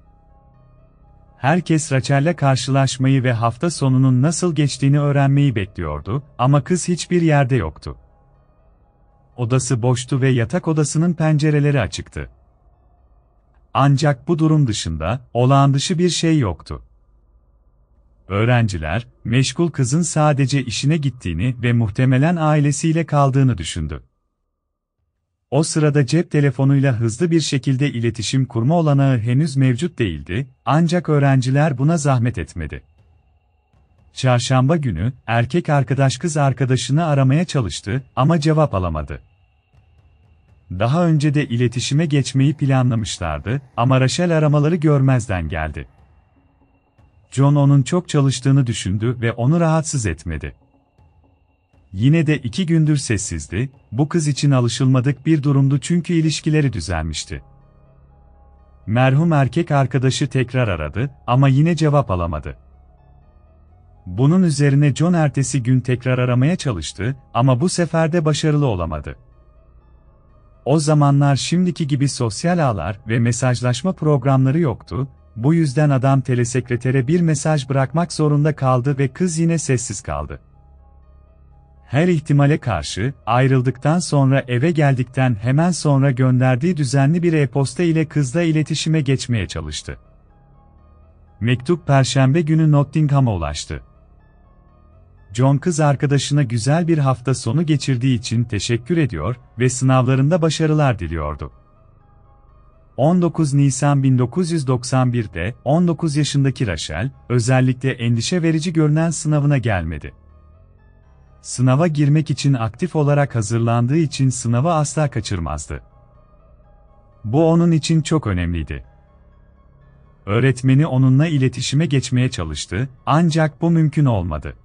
Herkes Rachel'le karşılaşmayı ve hafta sonunun nasıl geçtiğini öğrenmeyi bekliyordu ama kız hiçbir yerde yoktu. Odası boştu ve yatak odasının pencereleri açıktı. Ancak bu durum dışında olağan dışı bir şey yoktu. Öğrenciler, meşgul kızın sadece işine gittiğini ve muhtemelen ailesiyle kaldığını düşündü. O sırada cep telefonuyla hızlı bir şekilde iletişim kurma olanağı henüz mevcut değildi, ancak öğrenciler buna zahmet etmedi. Çarşamba günü, erkek arkadaş kız arkadaşını aramaya çalıştı ama cevap alamadı. Daha önce de iletişime geçmeyi planlamışlardı ama Rachel aramaları görmezden geldi. John onun çok çalıştığını düşündü ve onu rahatsız etmedi. Yine de iki gündür sessizdi, bu kız için alışılmadık bir durumdu çünkü ilişkileri düzelmişti. Merhum erkek arkadaşı tekrar aradı ama yine cevap alamadı. Bunun üzerine John ertesi gün tekrar aramaya çalıştı ama bu sefer de başarılı olamadı. O zamanlar şimdiki gibi sosyal ağlar ve mesajlaşma programları yoktu, bu yüzden adam telesekretere bir mesaj bırakmak zorunda kaldı ve kız yine sessiz kaldı. Her ihtimale karşı, ayrıldıktan sonra eve geldikten hemen sonra gönderdiği düzenli bir e-posta ile kızla iletişime geçmeye çalıştı. Mektup Perşembe günü Nottingham'a ulaştı. John kız arkadaşına güzel bir hafta sonu geçirdiği için teşekkür ediyor ve sınavlarında başarılar diliyordu. 19 Nisan 1991'de 19 yaşındaki Rachel, özellikle endişe verici görünen sınavına gelmedi. Sınava girmek için aktif olarak hazırlandığı için sınavı asla kaçırmazdı. Bu onun için çok önemliydi. Öğretmeni onunla iletişime geçmeye çalıştı, ancak bu mümkün olmadı.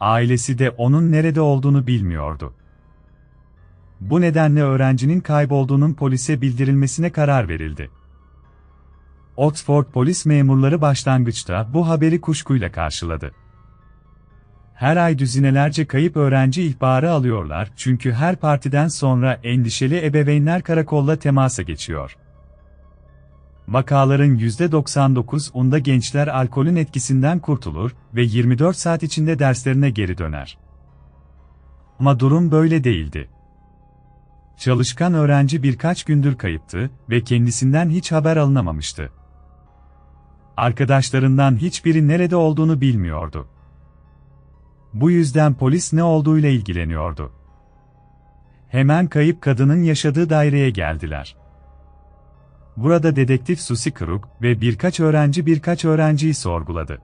Ailesi de onun nerede olduğunu bilmiyordu. Bu nedenle öğrencinin kaybolduğunun polise bildirilmesine karar verildi. Oxford polis memurları başlangıçta bu haberi kuşkuyla karşıladı. Her ay düzinelerce kayıp öğrenci ihbarı alıyorlar çünkü her partiden sonra endişeli ebeveynler karakolla temasa geçiyor. Vakaların %99'unda gençler alkolün etkisinden kurtulur ve 24 saat içinde derslerine geri döner. Ama durum böyle değildi. Çalışkan öğrenci birkaç gündür kayıptı ve kendisinden hiç haber alınamamıştı. Arkadaşlarından hiçbiri nerede olduğunu bilmiyordu. bu yüzden polis ne olduğuyla ilgileniyordu. Hemen kayıp kadının yaşadığı daireye geldiler. Burada dedektif Susi Kruk ve birkaç öğrenci birkaç öğrenciyi sorguladı.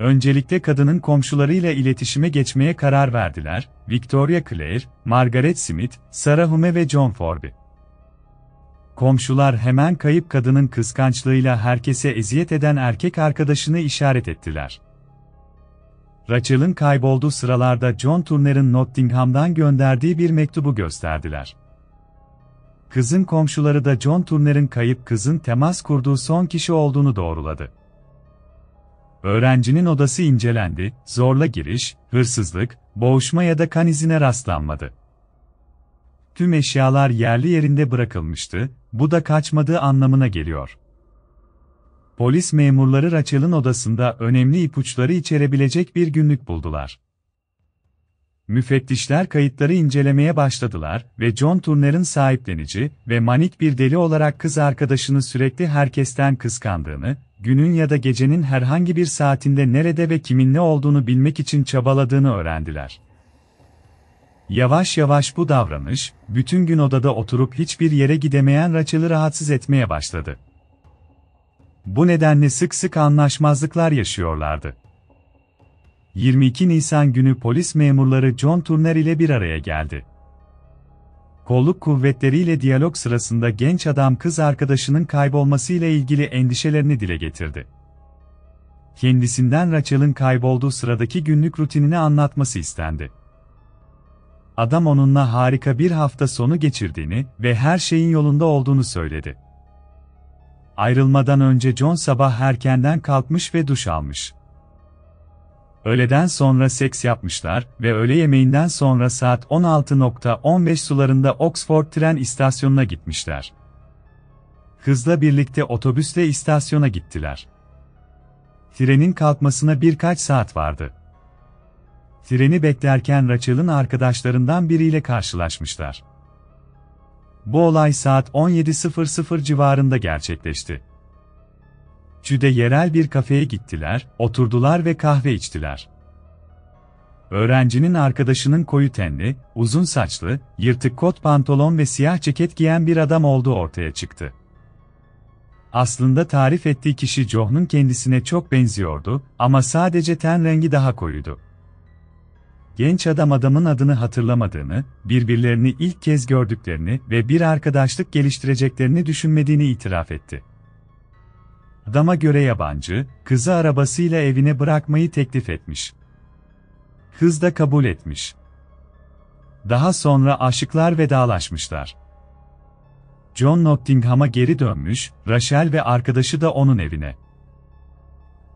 Öncelikle kadının komşularıyla iletişime geçmeye karar verdiler, Victoria Clare, Margaret Smith, Sarah Hume ve John Forby. Komşular hemen kayıp kadının kıskançlığıyla herkese eziyet eden erkek arkadaşını işaret ettiler. Rachel'ın kaybolduğu sıralarda John Turner'ın Nottingham'dan gönderdiği bir mektubu gösterdiler. Kızın komşuları da John Turner'ın kayıp kızın temas kurduğu son kişi olduğunu doğruladı. Öğrencinin odası incelendi, zorla giriş, hırsızlık, boğuşma ya da kan izine rastlanmadı. Tüm eşyalar yerli yerinde bırakılmıştı, bu da kaçmadığı anlamına geliyor. Polis memurları Rachel'ın odasında önemli ipuçları içerebilecek bir günlük buldular. Müfettişler kayıtları incelemeye başladılar ve John Turner'ın sahiplenici ve manik bir deli olarak kız arkadaşını sürekli herkesten kıskandığını, günün ya da gecenin herhangi bir saatinde nerede ve kimin ne olduğunu bilmek için çabaladığını öğrendiler. Yavaş yavaş bu davranış, bütün gün odada oturup hiçbir yere gidemeyen Rachel'ı rahatsız etmeye başladı. Bu nedenle sık sık anlaşmazlıklar yaşıyorlardı. 22 Nisan günü polis memurları John Turner ile bir araya geldi. Kolluk kuvvetleriyle diyalog sırasında genç adam kız arkadaşının kaybolmasıyla ilgili endişelerini dile getirdi. Kendisinden Rachel'ın kaybolduğu sıradaki günlük rutinini anlatması istendi. Adam onunla harika bir hafta sonu geçirdiğini ve her şeyin yolunda olduğunu söyledi. Ayrılmadan önce John sabah erkenden kalkmış ve duş almış. Öğleden sonra seks yapmışlar ve öğle yemeğinden sonra saat 16.15 sularında Oxford tren istasyonuna gitmişler. Kızla birlikte otobüsle istasyona gittiler. Trenin kalkmasına birkaç saat vardı. Treni beklerken Rachel'ın arkadaşlarından biriyle karşılaşmışlar. Bu olay saat 17.00 civarında gerçekleşti. Cüde yerel bir kafeye gittiler, oturdular ve kahve içtiler. Öğrencinin arkadaşının koyu tenli, uzun saçlı, yırtık kot pantolon ve siyah ceket giyen bir adam olduğu ortaya çıktı. Aslında tarif ettiği kişi John'un kendisine çok benziyordu ama sadece ten rengi daha koyuydu. Genç adam adamın adını hatırlamadığını, birbirlerini ilk kez gördüklerini ve bir arkadaşlık geliştireceklerini düşünmediğini itiraf etti. Adama göre yabancı, kızı arabasıyla evine bırakmayı teklif etmiş. Kız da kabul etmiş. Daha sonra aşıklar vedalaşmışlar. John Nottingham'a geri dönmüş, Rachel ve arkadaşı da onun evine.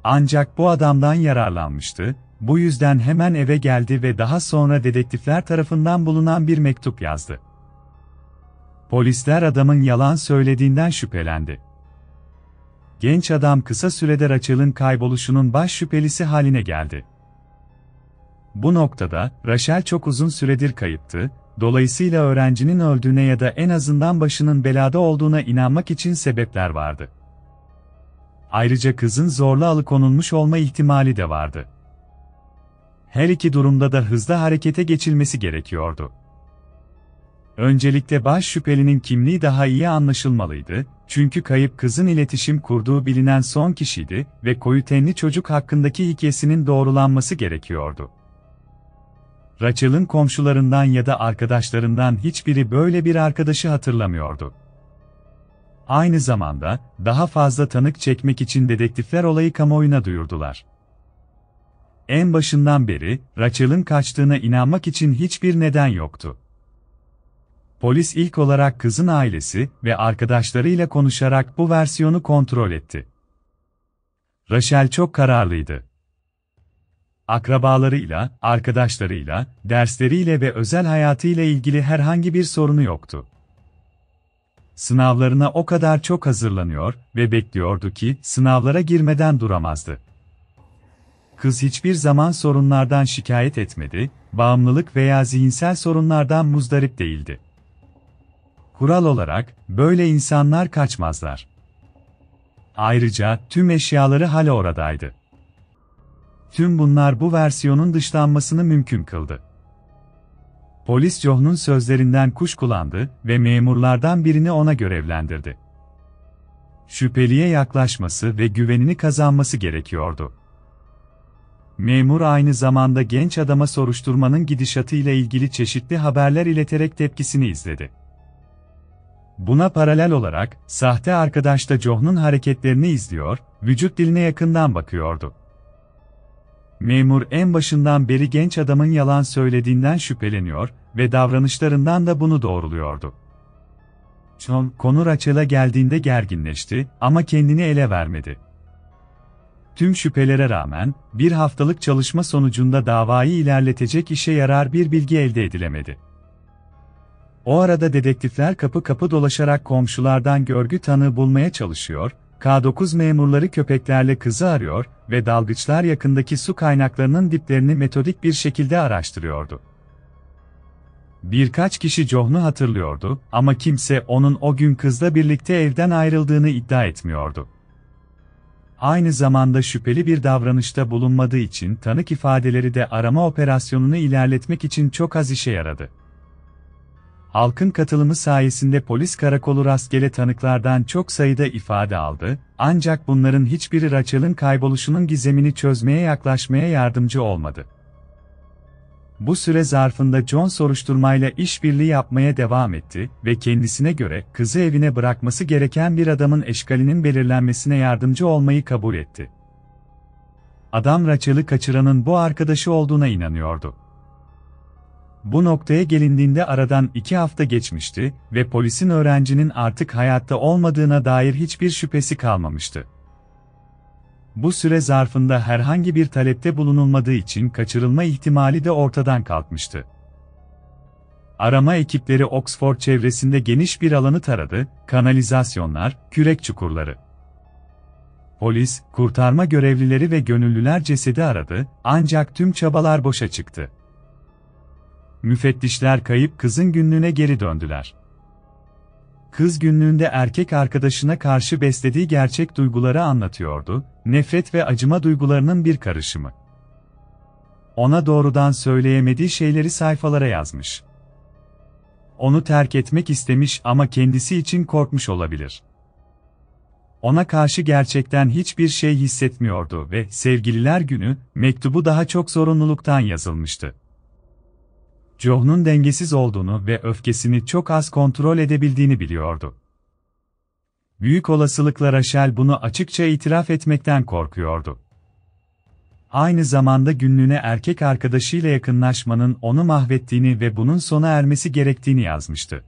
Ancak bu adamdan yararlanmıştı, bu yüzden hemen eve geldi ve daha sonra dedektifler tarafından bulunan bir mektup yazdı. Polisler adamın yalan söylediğinden şüphelendi. Genç adam kısa sürede Rachel'ın kayboluşunun baş şüphelisi haline geldi. Bu noktada, Rachel çok uzun süredir kayıptı, dolayısıyla öğrencinin öldüğüne ya da en azından başının belada olduğuna inanmak için sebepler vardı. Ayrıca kızın zorla alıkonulmuş olma ihtimali de vardı. Her iki durumda da hızlı harekete geçilmesi gerekiyordu. Öncelikle baş şüphelinin kimliği daha iyi anlaşılmalıydı, çünkü kayıp kızın iletişim kurduğu bilinen son kişiydi ve koyu tenli çocuk hakkındaki hikayesinin doğrulanması gerekiyordu. Rachel'ın komşularından ya da arkadaşlarından hiçbiri böyle bir arkadaşı hatırlamıyordu. Aynı zamanda, daha fazla tanık çekmek için dedektifler olayı kamuoyuna duyurdular. En başından beri, Rachel'ın kaçtığına inanmak için hiçbir neden yoktu. Polis ilk olarak kızın ailesi ve arkadaşlarıyla konuşarak bu versiyonu kontrol etti. Rachel çok kararlıydı. Akrabalarıyla, arkadaşlarıyla, dersleriyle ve özel hayatıyla ilgili herhangi bir sorunu yoktu. Sınavlarına o kadar çok hazırlanıyor ve bekliyordu ki sınavlara girmeden duramazdı. Kız hiçbir zaman sorunlardan şikayet etmedi, bağımlılık veya zihinsel sorunlardan muzdarip değildi. Kural olarak, böyle insanlar kaçmazlar. Ayrıca, tüm eşyaları hala oradaydı. Tüm bunlar bu versiyonun dışlanmasını mümkün kıldı. Polis John'un sözlerinden kuşkulandı ve memurlardan birini ona görevlendirdi. Şüpheliye yaklaşması ve güvenini kazanması gerekiyordu. Memur aynı zamanda genç adama soruşturmanın gidişatı ile ilgili çeşitli haberler ileterek tepkisini izledi. Buna paralel olarak, sahte arkadaş da John'un hareketlerini izliyor, vücut diline yakından bakıyordu. Memur en başından beri genç adamın yalan söylediğinden şüpheleniyor ve davranışlarından da bunu doğruluyordu. John, konu Rachel'a geldiğinde gerginleşti ama kendini ele vermedi. Tüm şüphelere rağmen, bir haftalık çalışma sonucunda davayı ilerletecek işe yarar bir bilgi elde edilemedi. O arada dedektifler kapı kapı dolaşarak komşulardan görgü tanığı bulmaya çalışıyor, K9 memurları köpeklerle kızı arıyor ve dalgıçlar yakındaki su kaynaklarının diplerini metodik bir şekilde araştırıyordu. Birkaç kişi John'u hatırlıyordu ama kimse onun o gün kızla birlikte evden ayrıldığını iddia etmiyordu. Aynı zamanda şüpheli bir davranışta bulunmadığı için tanık ifadeleri de arama operasyonunu ilerletmek için çok az işe yaradı. Halkın katılımı sayesinde polis karakolu rastgele tanıklardan çok sayıda ifade aldı, ancak bunların hiçbiri Rachel'ın kayboluşunun gizemini çözmeye yaklaşmaya yardımcı olmadı. Bu süre zarfında John soruşturmayla işbirliği yapmaya devam etti ve kendisine göre kızı evine bırakması gereken bir adamın eşkalinin belirlenmesine yardımcı olmayı kabul etti. Adam Rachel'ı kaçıranın bu arkadaşı olduğuna inanıyordu. Bu noktaya gelindiğinde aradan iki hafta geçmişti ve polisin öğrencinin artık hayatta olmadığına dair hiçbir şüphesi kalmamıştı. Bu süre zarfında herhangi bir talepte bulunulmadığı için kaçırılma ihtimali de ortadan kalkmıştı. Arama ekipleri Oxford çevresinde geniş bir alanı taradı, kanalizasyonlar, kürek çukurları. Polis, kurtarma görevlileri ve gönüllüler cesedi aradı, ancak tüm çabalar boşa çıktı. Müfettişler kayıp kızın günlüğüne geri döndüler. Kız günlüğünde erkek arkadaşına karşı beslediği gerçek duyguları anlatıyordu, nefret ve acıma duygularının bir karışımı. Ona doğrudan söyleyemediği şeyleri sayfalara yazmış. Onu terk etmek istemiş ama kendisi için korkmuş olabilir. Ona karşı gerçekten hiçbir şey hissetmiyordu ve Sevgililer Günü mektubu daha çok zorunluluktan yazılmıştı. John'un dengesiz olduğunu ve öfkesini çok az kontrol edebildiğini biliyordu. Büyük olasılıkla Rachel bunu açıkça itiraf etmekten korkuyordu. Aynı zamanda günlüğüne erkek arkadaşıyla yakınlaşmanın onu mahvettiğini ve bunun sona ermesi gerektiğini yazmıştı.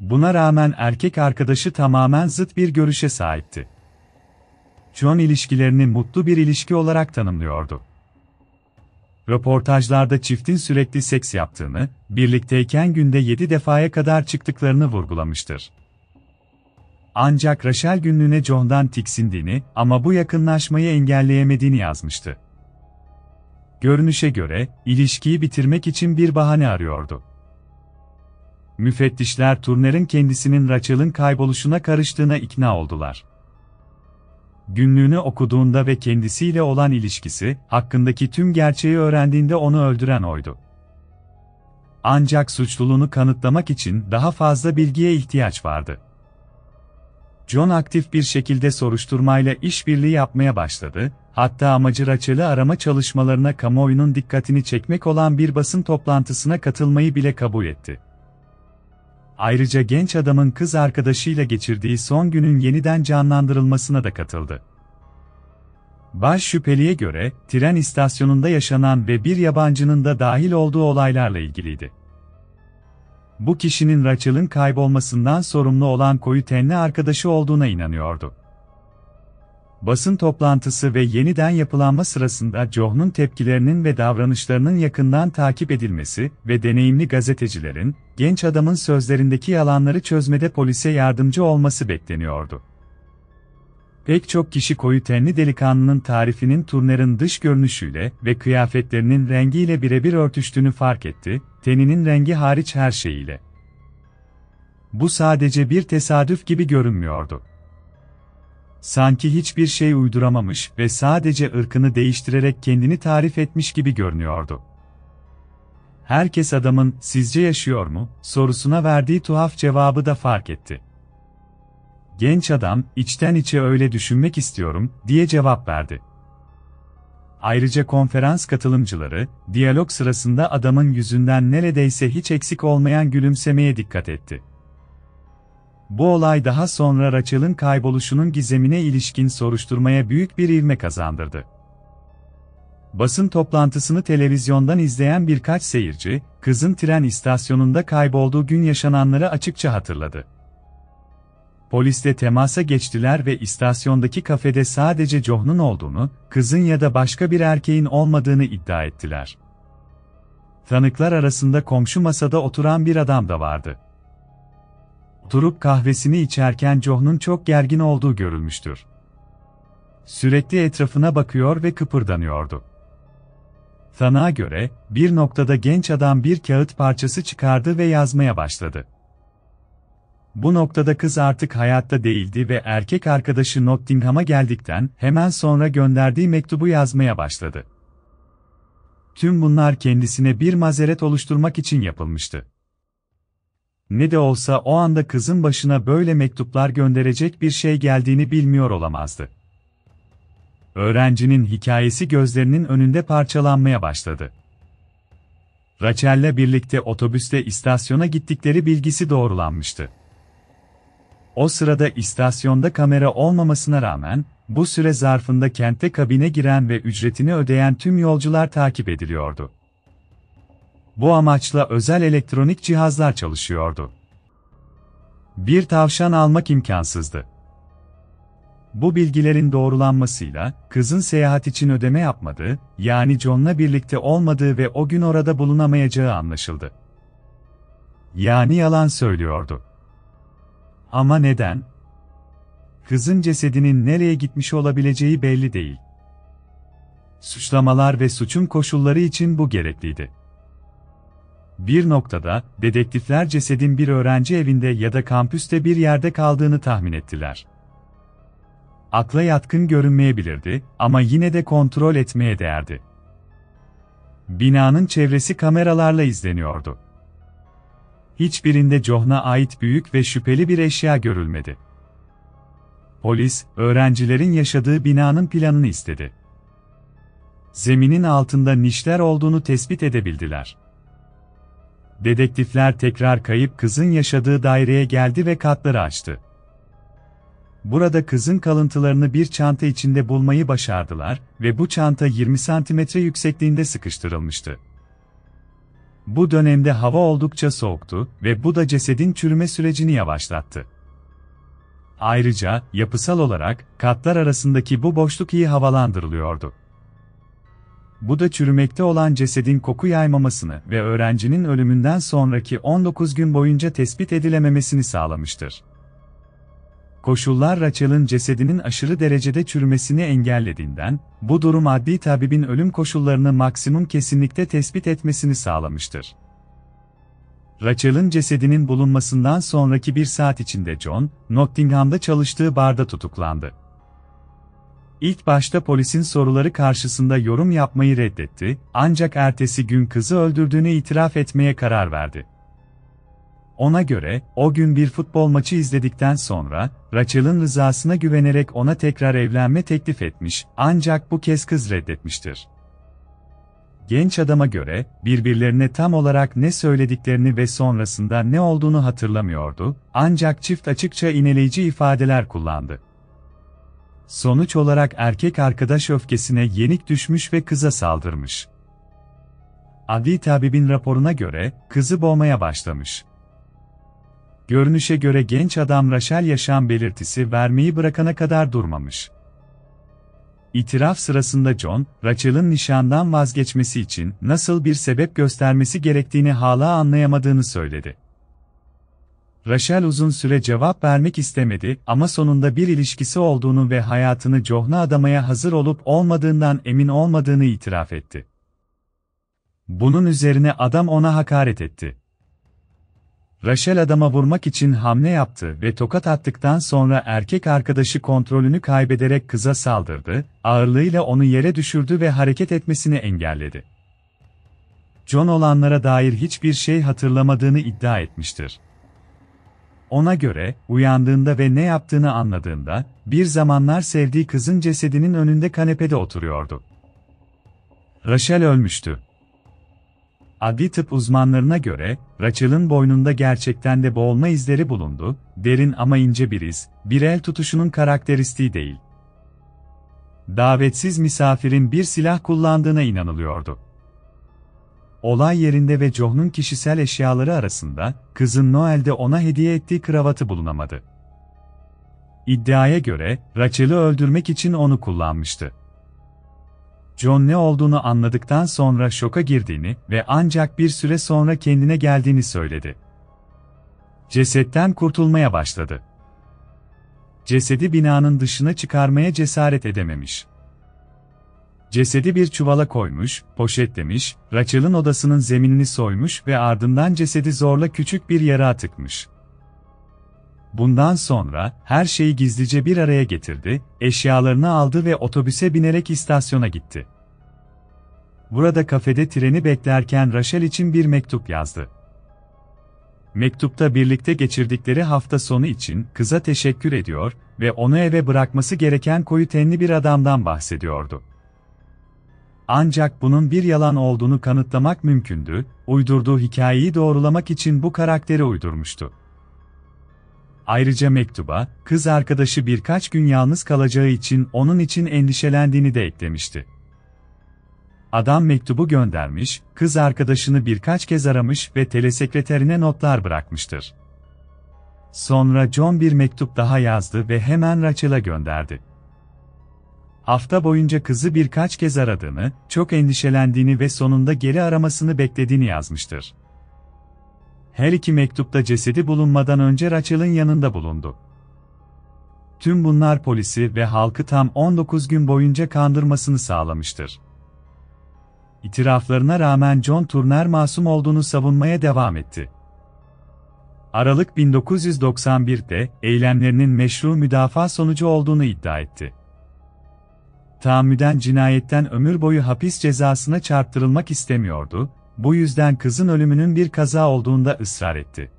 Buna rağmen erkek arkadaşı tamamen zıt bir görüşe sahipti. John ilişkilerini mutlu bir ilişki olarak tanımlıyordu. Röportajlarda çiftin sürekli seks yaptığını, birlikteyken günde 7 defaya kadar çıktıklarını vurgulamıştır. Ancak Rachel günlüğüne John'dan tiksindiğini ama bu yakınlaşmayı engelleyemediğini yazmıştı. Görünüşe göre, ilişkiyi bitirmek için bir bahane arıyordu. Müfettişler Turner'ın kendisinin Rachel'ın kayboluşuna karıştığına ikna oldular günlüğünü okuduğunda ve kendisiyle olan ilişkisi, hakkındaki tüm gerçeği öğrendiğinde onu öldüren oydu. Ancak suçluluğunu kanıtlamak için daha fazla bilgiye ihtiyaç vardı. John aktif bir şekilde soruşturmayla işbirliği yapmaya başladı, hatta amacı Rachel'i arama çalışmalarına kamuoyunun dikkatini çekmek olan bir basın toplantısına katılmayı bile kabul etti. Ayrıca genç adamın kız arkadaşıyla geçirdiği son günün yeniden canlandırılmasına da katıldı. Baş şüpheliye göre, tren istasyonunda yaşanan ve bir yabancının da dahil olduğu olaylarla ilgiliydi. Bu kişinin Rachel'ın kaybolmasından sorumlu olan koyu tenli arkadaşı olduğuna inanıyordu. Basın toplantısı ve yeniden yapılanma sırasında John'un tepkilerinin ve davranışlarının yakından takip edilmesi ve deneyimli gazetecilerin, genç adamın sözlerindeki yalanları çözmede polise yardımcı olması bekleniyordu. Pek çok kişi koyu tenli delikanlının tarifinin Turner'ın dış görünüşüyle ve kıyafetlerinin rengiyle birebir örtüştüğünü fark etti, teninin rengi hariç her şeyiyle. Bu sadece bir tesadüf gibi görünmüyordu. Sanki hiçbir şey uyduramamış ve sadece ırkını değiştirerek kendini tarif etmiş gibi görünüyordu. Herkes adamın sizce yaşıyor mu sorusuna verdiği tuhaf cevabı da fark etti. Genç adam, içten içe öyle düşünmek istiyorum, diye cevap verdi. Ayrıca konferans katılımcıları, diyalog sırasında adamın yüzünden neredeyse hiç eksik olmayan gülümsemeye dikkat etti. Bu olay daha sonra Rachel'ın kayboluşunun gizemine ilişkin soruşturmaya büyük bir ivme kazandırdı. Basın toplantısını televizyondan izleyen birkaç seyirci, kızın tren istasyonunda kaybolduğu gün yaşananları açıkça hatırladı. Polisle temasa geçtiler ve istasyondaki kafede sadece John'un olduğunu, kızın ya da başka bir erkeğin olmadığını iddia ettiler. Tanıklar arasında komşu masada oturan bir adam da vardı. Oturup kahvesini içerken John'un çok gergin olduğu görülmüştür. Sürekli etrafına bakıyor ve kıpırdanıyordu. Tanığa göre, bir noktada genç adam bir kağıt parçası çıkardı ve yazmaya başladı. Bu noktada kız artık hayatta değildi ve erkek arkadaşı Nottingham'a geldikten hemen sonra gönderdiği mektubu yazmaya başladı. Tüm bunlar kendisine bir mazeret oluşturmak için yapılmıştı. Ne de olsa o anda kızın başına böyle mektuplar gönderecek bir şey geldiğini bilmiyor olamazdı. Öğrencinin hikayesi gözlerinin önünde parçalanmaya başladı. Rachel'le birlikte otobüste istasyona gittikleri bilgisi doğrulanmıştı. O sırada istasyonda kamera olmamasına rağmen, bu süre zarfında kente kabine giren ve ücretini ödeyen tüm yolcular takip ediliyordu. Bu amaçla özel elektronik cihazlar çalışıyordu. Bir tavşan almak imkansızdı. Bu bilgilerin doğrulanmasıyla, kızın seyahat için ödeme yapmadığı, yani John'la birlikte olmadığı ve o gün orada bulunamayacağı anlaşıldı. Yani yalan söylüyordu. Ama neden? Kızın cesedinin nereye gitmiş olabileceği belli değil. Suçlamalar ve suçun koşulları için bu gerekliydi. Bir noktada, dedektifler cesedin bir öğrenci evinde ya da kampüste bir yerde kaldığını tahmin ettiler. Akla yatkın görünmeyebilirdi ama yine de kontrol etmeye değerdi. Binanın çevresi kameralarla izleniyordu. Hiçbirinde John'a ait büyük ve şüpheli bir eşya görülmedi. Polis, öğrencilerin yaşadığı binanın planını istedi. Zeminin altında nişler olduğunu tespit edebildiler. Dedektifler tekrar kayıp kızın yaşadığı daireye geldi ve katları açtı. Burada kızın kalıntılarını bir çanta içinde bulmayı başardılar ve bu çanta 20 santimetre yüksekliğinde sıkıştırılmıştı. Bu dönemde hava oldukça soğuktu ve bu da cesedin çürüme sürecini yavaşlattı. Ayrıca, yapısal olarak, katlar arasındaki bu boşluk iyi havalandırılıyordu. Bu da çürümekte olan cesedin koku yaymamasını ve öğrencinin ölümünden sonraki 19 gün boyunca tespit edilememesini sağlamıştır. Koşullar Rachel'ın cesedinin aşırı derecede çürümesini engellediğinden, bu durum adli tabibin ölüm koşullarını maksimum kesinlikte tespit etmesini sağlamıştır. Rachel'ın cesedinin bulunmasından sonraki bir saat içinde John, Nottingham'da çalıştığı barda tutuklandı. İlk başta polisin soruları karşısında yorum yapmayı reddetti, ancak ertesi gün kızı öldürdüğünü itiraf etmeye karar verdi. Ona göre, o gün bir futbol maçı izledikten sonra, Rachel'ın rızasına güvenerek ona tekrar evlenme teklif etmiş, ancak bu kez kız reddetmiştir. Genç adama göre, birbirlerine tam olarak ne söylediklerini ve sonrasında ne olduğunu hatırlamıyordu, ancak çift açıkça ineleyici ifadeler kullandı. Sonuç olarak erkek arkadaş öfkesine yenik düşmüş ve kıza saldırmış. Adli tabibin raporuna göre, kızı boğmaya başlamış. Görünüşe göre genç adam Rachel yaşam belirtisi vermeyi bırakana kadar durmamış. İtiraf sırasında John, Rachel'ın nişandan vazgeçmesi için nasıl bir sebep göstermesi gerektiğini hala anlayamadığını söyledi. Rachel uzun süre cevap vermek istemedi ama sonunda bir ilişkisi olduğunu ve hayatını John'a adamaya hazır olup olmadığından emin olmadığını itiraf etti. Bunun üzerine adam ona hakaret etti. Rachel adama vurmak için hamle yaptı ve tokat attıktan sonra erkek arkadaşı kontrolünü kaybederek kıza saldırdı, ağırlığıyla onu yere düşürdü ve hareket etmesini engelledi. John olanlara dair hiçbir şey hatırlamadığını iddia etmiştir. Ona göre, uyandığında ve ne yaptığını anladığında, bir zamanlar sevdiği kızın cesedinin önünde kanepede oturuyordu. Rachel ölmüştü. Adli tıp uzmanlarına göre, Rachel'ın boynunda gerçekten de boğulma izleri bulundu, derin ama ince bir iz, bir el tutuşunun karakteristiği değil. Davetsiz misafirin bir silah kullandığına inanılıyordu. Olay yerinde ve John'un kişisel eşyaları arasında, kızın Noel'de ona hediye ettiği kravatı bulunamadı. İddiaya göre, Rachel'ı öldürmek için onu kullanmıştı. John ne olduğunu anladıktan sonra şoka girdiğini ve ancak bir süre sonra kendine geldiğini söyledi. Cesetten kurtulmaya başladı. Cesedi binanın dışına çıkarmaya cesaret edememiş. Cesedi bir çuvala koymuş, poşetlemiş, Rachel'ın odasının zeminini soymuş ve ardından cesedi zorla küçük bir yere atıkmış. Bundan sonra her şeyi gizlice bir araya getirdi, eşyalarını aldı ve otobüse binerek istasyona gitti. Burada kafede treni beklerken Rachel için bir mektup yazdı. Mektupta birlikte geçirdikleri hafta sonu için kıza teşekkür ediyor ve onu eve bırakması gereken koyu tenli bir adamdan bahsediyordu. Ancak bunun bir yalan olduğunu kanıtlamak mümkündü, uydurduğu hikayeyi doğrulamak için bu karakteri uydurmuştu. Ayrıca mektuba, kız arkadaşı birkaç gün yalnız kalacağı için onun için endişelendiğini de eklemişti. Adam mektubu göndermiş, kız arkadaşını birkaç kez aramış ve telesekreterine notlar bırakmıştır. Sonra John bir mektup daha yazdı ve hemen Rachel'a gönderdi. Hafta boyunca kızı birkaç kez aradığını, çok endişelendiğini ve sonunda geri aramasını beklediğini yazmıştır. Her iki mektupta cesedi bulunmadan önce Rachel'ın yanında bulundu. Tüm bunlar polisi ve halkı tam 19 gün boyunca kandırmasını sağlamıştır. İtiraflarına rağmen John Turner masum olduğunu savunmaya devam etti. Aralık 1991'de eylemlerinin meşru müdafaa sonucu olduğunu iddia etti. Tahammüden cinayetten ömür boyu hapis cezasına çarptırılmak istemiyordu, bu yüzden kızın ölümünün bir kaza olduğunda ısrar etti.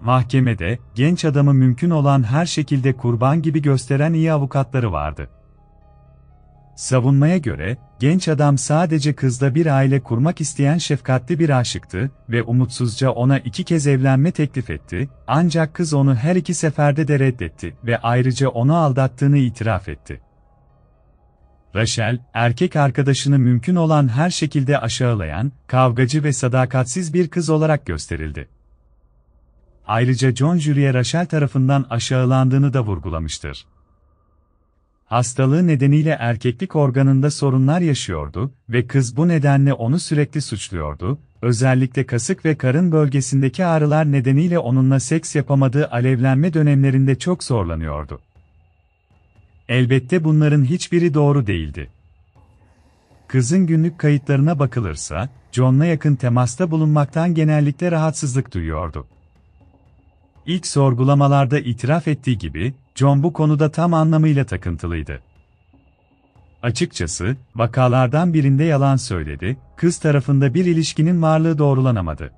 Mahkemede, genç adamı mümkün olan her şekilde kurban gibi gösteren iyi avukatları vardı. Savunmaya göre, genç adam sadece kızla bir aile kurmak isteyen şefkatli bir aşıktı ve umutsuzca ona iki kez evlenme teklif etti, ancak kız onu her iki seferde de reddetti ve ayrıca onu aldattığını itiraf etti. Rachel, erkek arkadaşını mümkün olan her şekilde aşağılayan, kavgacı ve sadakatsiz bir kız olarak gösterildi. Ayrıca John Julie Rachel tarafından aşağılandığını da vurgulamıştır. Hastalığı nedeniyle erkeklik organında sorunlar yaşıyordu ve kız bu nedenle onu sürekli suçluyordu, özellikle kasık ve karın bölgesindeki ağrılar nedeniyle onunla seks yapamadığı alevlenme dönemlerinde çok zorlanıyordu. Elbette bunların hiçbiri doğru değildi. Kızın günlük kayıtlarına bakılırsa, John'la yakın temasta bulunmaktan genellikle rahatsızlık duyuyordu. İlk sorgulamalarda itiraf ettiği gibi, John bu konuda tam anlamıyla takıntılıydı. Açıkçası, vakalardan birinde yalan söyledi, kız tarafında bir ilişkinin varlığı doğrulanamadı.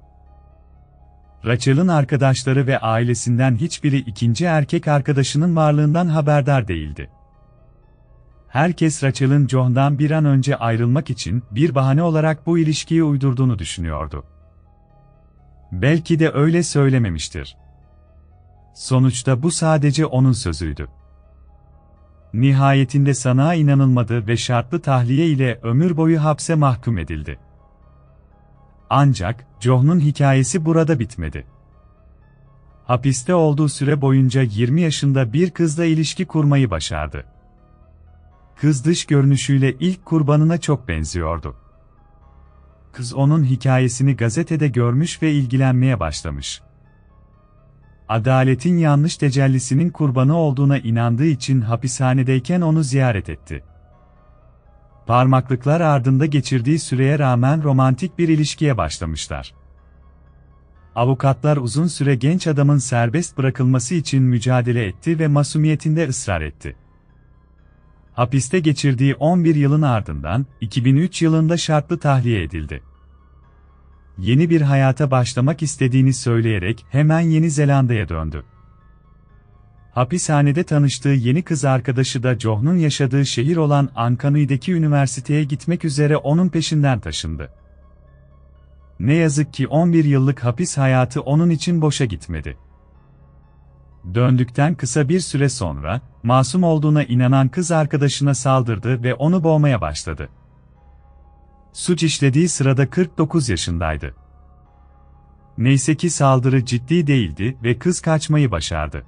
Rachel'ın arkadaşları ve ailesinden hiçbiri ikinci erkek arkadaşının varlığından haberdar değildi. Herkes Rachel'ın John'dan bir an önce ayrılmak için bir bahane olarak bu ilişkiyi uydurduğunu düşünüyordu. Belki de öyle söylememiştir. Sonuçta bu sadece onun sözüydü. Nihayetinde sanığa inanılmadı ve şartlı tahliye ile ömür boyu hapse mahkum edildi. Ancak, John'un hikayesi burada bitmedi. Hapiste olduğu süre boyunca 20 yaşında bir kızla ilişki kurmayı başardı. Kız dış görünüşüyle ilk kurbanına çok benziyordu. Kız onun hikayesini gazetede görmüş ve ilgilenmeye başlamış. Adaletin yanlış tecellisinin kurbanı olduğuna inandığı için hapishanedeyken onu ziyaret etti. Parmaklıklar ardında geçirdiği süreye rağmen romantik bir ilişkiye başlamışlar. avukatlar uzun süre genç adamın serbest bırakılması için mücadele etti ve masumiyetinde ısrar etti. Hapiste geçirdiği 11 yılın ardından 2003 yılında şartlı tahliye edildi. Yeni bir hayata başlamak istediğini söyleyerek hemen Yeni Zelanda'ya döndü. Hapishanede tanıştığı yeni kız arkadaşı da John'un yaşadığı şehir olan Ankanui'deki üniversiteye gitmek üzere onun peşinden taşındı. Ne yazık ki 11 yıllık hapis hayatı onun için boşa gitmedi. Döndükten kısa bir süre sonra, masum olduğuna inanan kız arkadaşına saldırdı ve onu boğmaya başladı. Suç işlediği sırada 49 yaşındaydı. Neyse ki saldırı ciddi değildi ve kız kaçmayı başardı.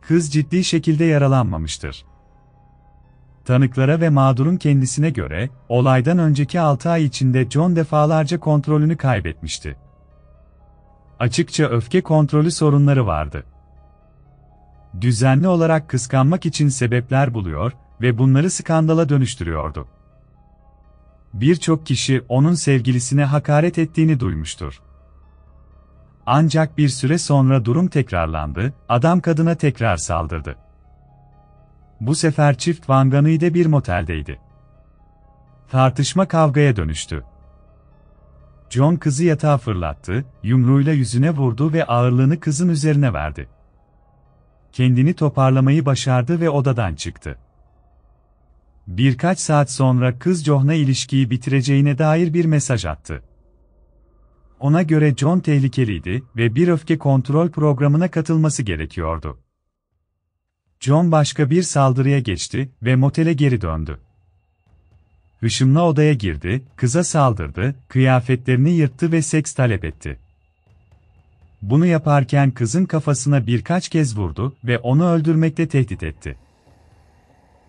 Kız ciddi şekilde yaralanmamıştır. Tanıklara ve mağdurun kendisine göre, olaydan önceki 6 ay içinde John defalarca kontrolünü kaybetmişti. Açıkça öfke kontrolü sorunları vardı. Düzenli olarak kıskanmak için sebepler buluyor ve bunları skandala dönüştürüyordu. Birçok kişi onun sevgilisine hakaret ettiğini duymuştur. Ancak bir süre sonra durum tekrarlandı, adam kadına tekrar saldırdı. Bu sefer çift Wanganui bir moteldeydi. Tartışma kavgaya dönüştü. John kızı yatağa fırlattı, yumruğuyla yüzüne vurdu ve ağırlığını kızın üzerine verdi. Kendini toparlamayı başardı ve odadan çıktı. Birkaç saat sonra kız John'a ilişkiyi bitireceğine dair bir mesaj attı. Ona göre John tehlikeliydi ve bir öfke kontrol programına katılması gerekiyordu. John başka bir saldırıya geçti ve motele geri döndü. Hışımla odaya girdi, kıza saldırdı, kıyafetlerini yırttı ve seks talep etti. Bunu yaparken kızın kafasına birkaç kez vurdu ve onu öldürmekle tehdit etti.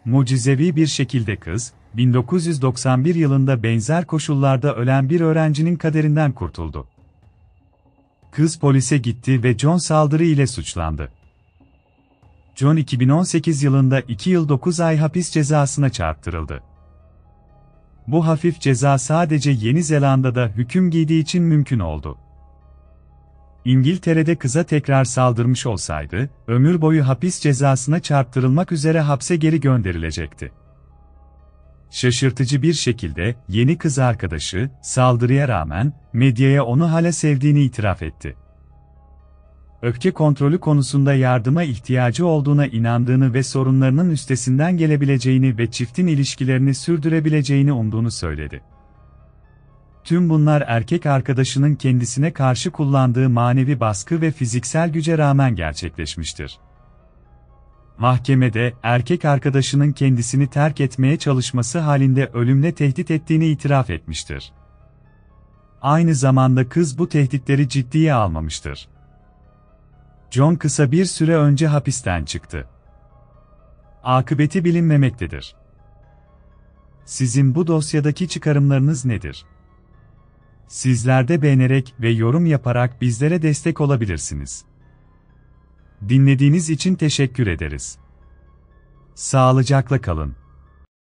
Mucizevi bir şekilde kız, 1991 yılında benzer koşullarda ölen bir öğrencinin kaderinden kurtuldu. Kız polise gitti ve John saldırı ile suçlandı. John 2018 yılında 2 yıl 9 ay hapis cezasına çarptırıldı. Bu hafif ceza sadece Yeni Zelanda'da hüküm giydiği için mümkün oldu. İngiltere'de kıza tekrar saldırmış olsaydı, ömür boyu hapis cezasına çarptırılmak üzere hapse geri gönderilecekti. Şaşırtıcı bir şekilde, yeni kız arkadaşı, saldırıya rağmen, medyaya onu hala sevdiğini itiraf etti. Öfke kontrolü konusunda yardıma ihtiyacı olduğuna inandığını ve sorunlarının üstesinden gelebileceğini ve çiftin ilişkilerini sürdürebileceğini umduğunu söyledi. Tüm bunlar erkek arkadaşının kendisine karşı kullandığı manevi baskı ve fiziksel güce rağmen gerçekleşmiştir. Mahkemede, erkek arkadaşının kendisini terk etmeye çalışması halinde ölümle tehdit ettiğini itiraf etmiştir. Aynı zamanda kız bu tehditleri ciddiye almamıştır. John kısa bir süre önce hapisten çıktı. Akıbeti bilinmemektedir. Sizin bu dosyadaki çıkarımlarınız nedir? Sizler de beğenerek ve yorum yaparak bizlere destek olabilirsiniz. Dinlediğiniz için teşekkür ederiz. Sağlıcakla kalın.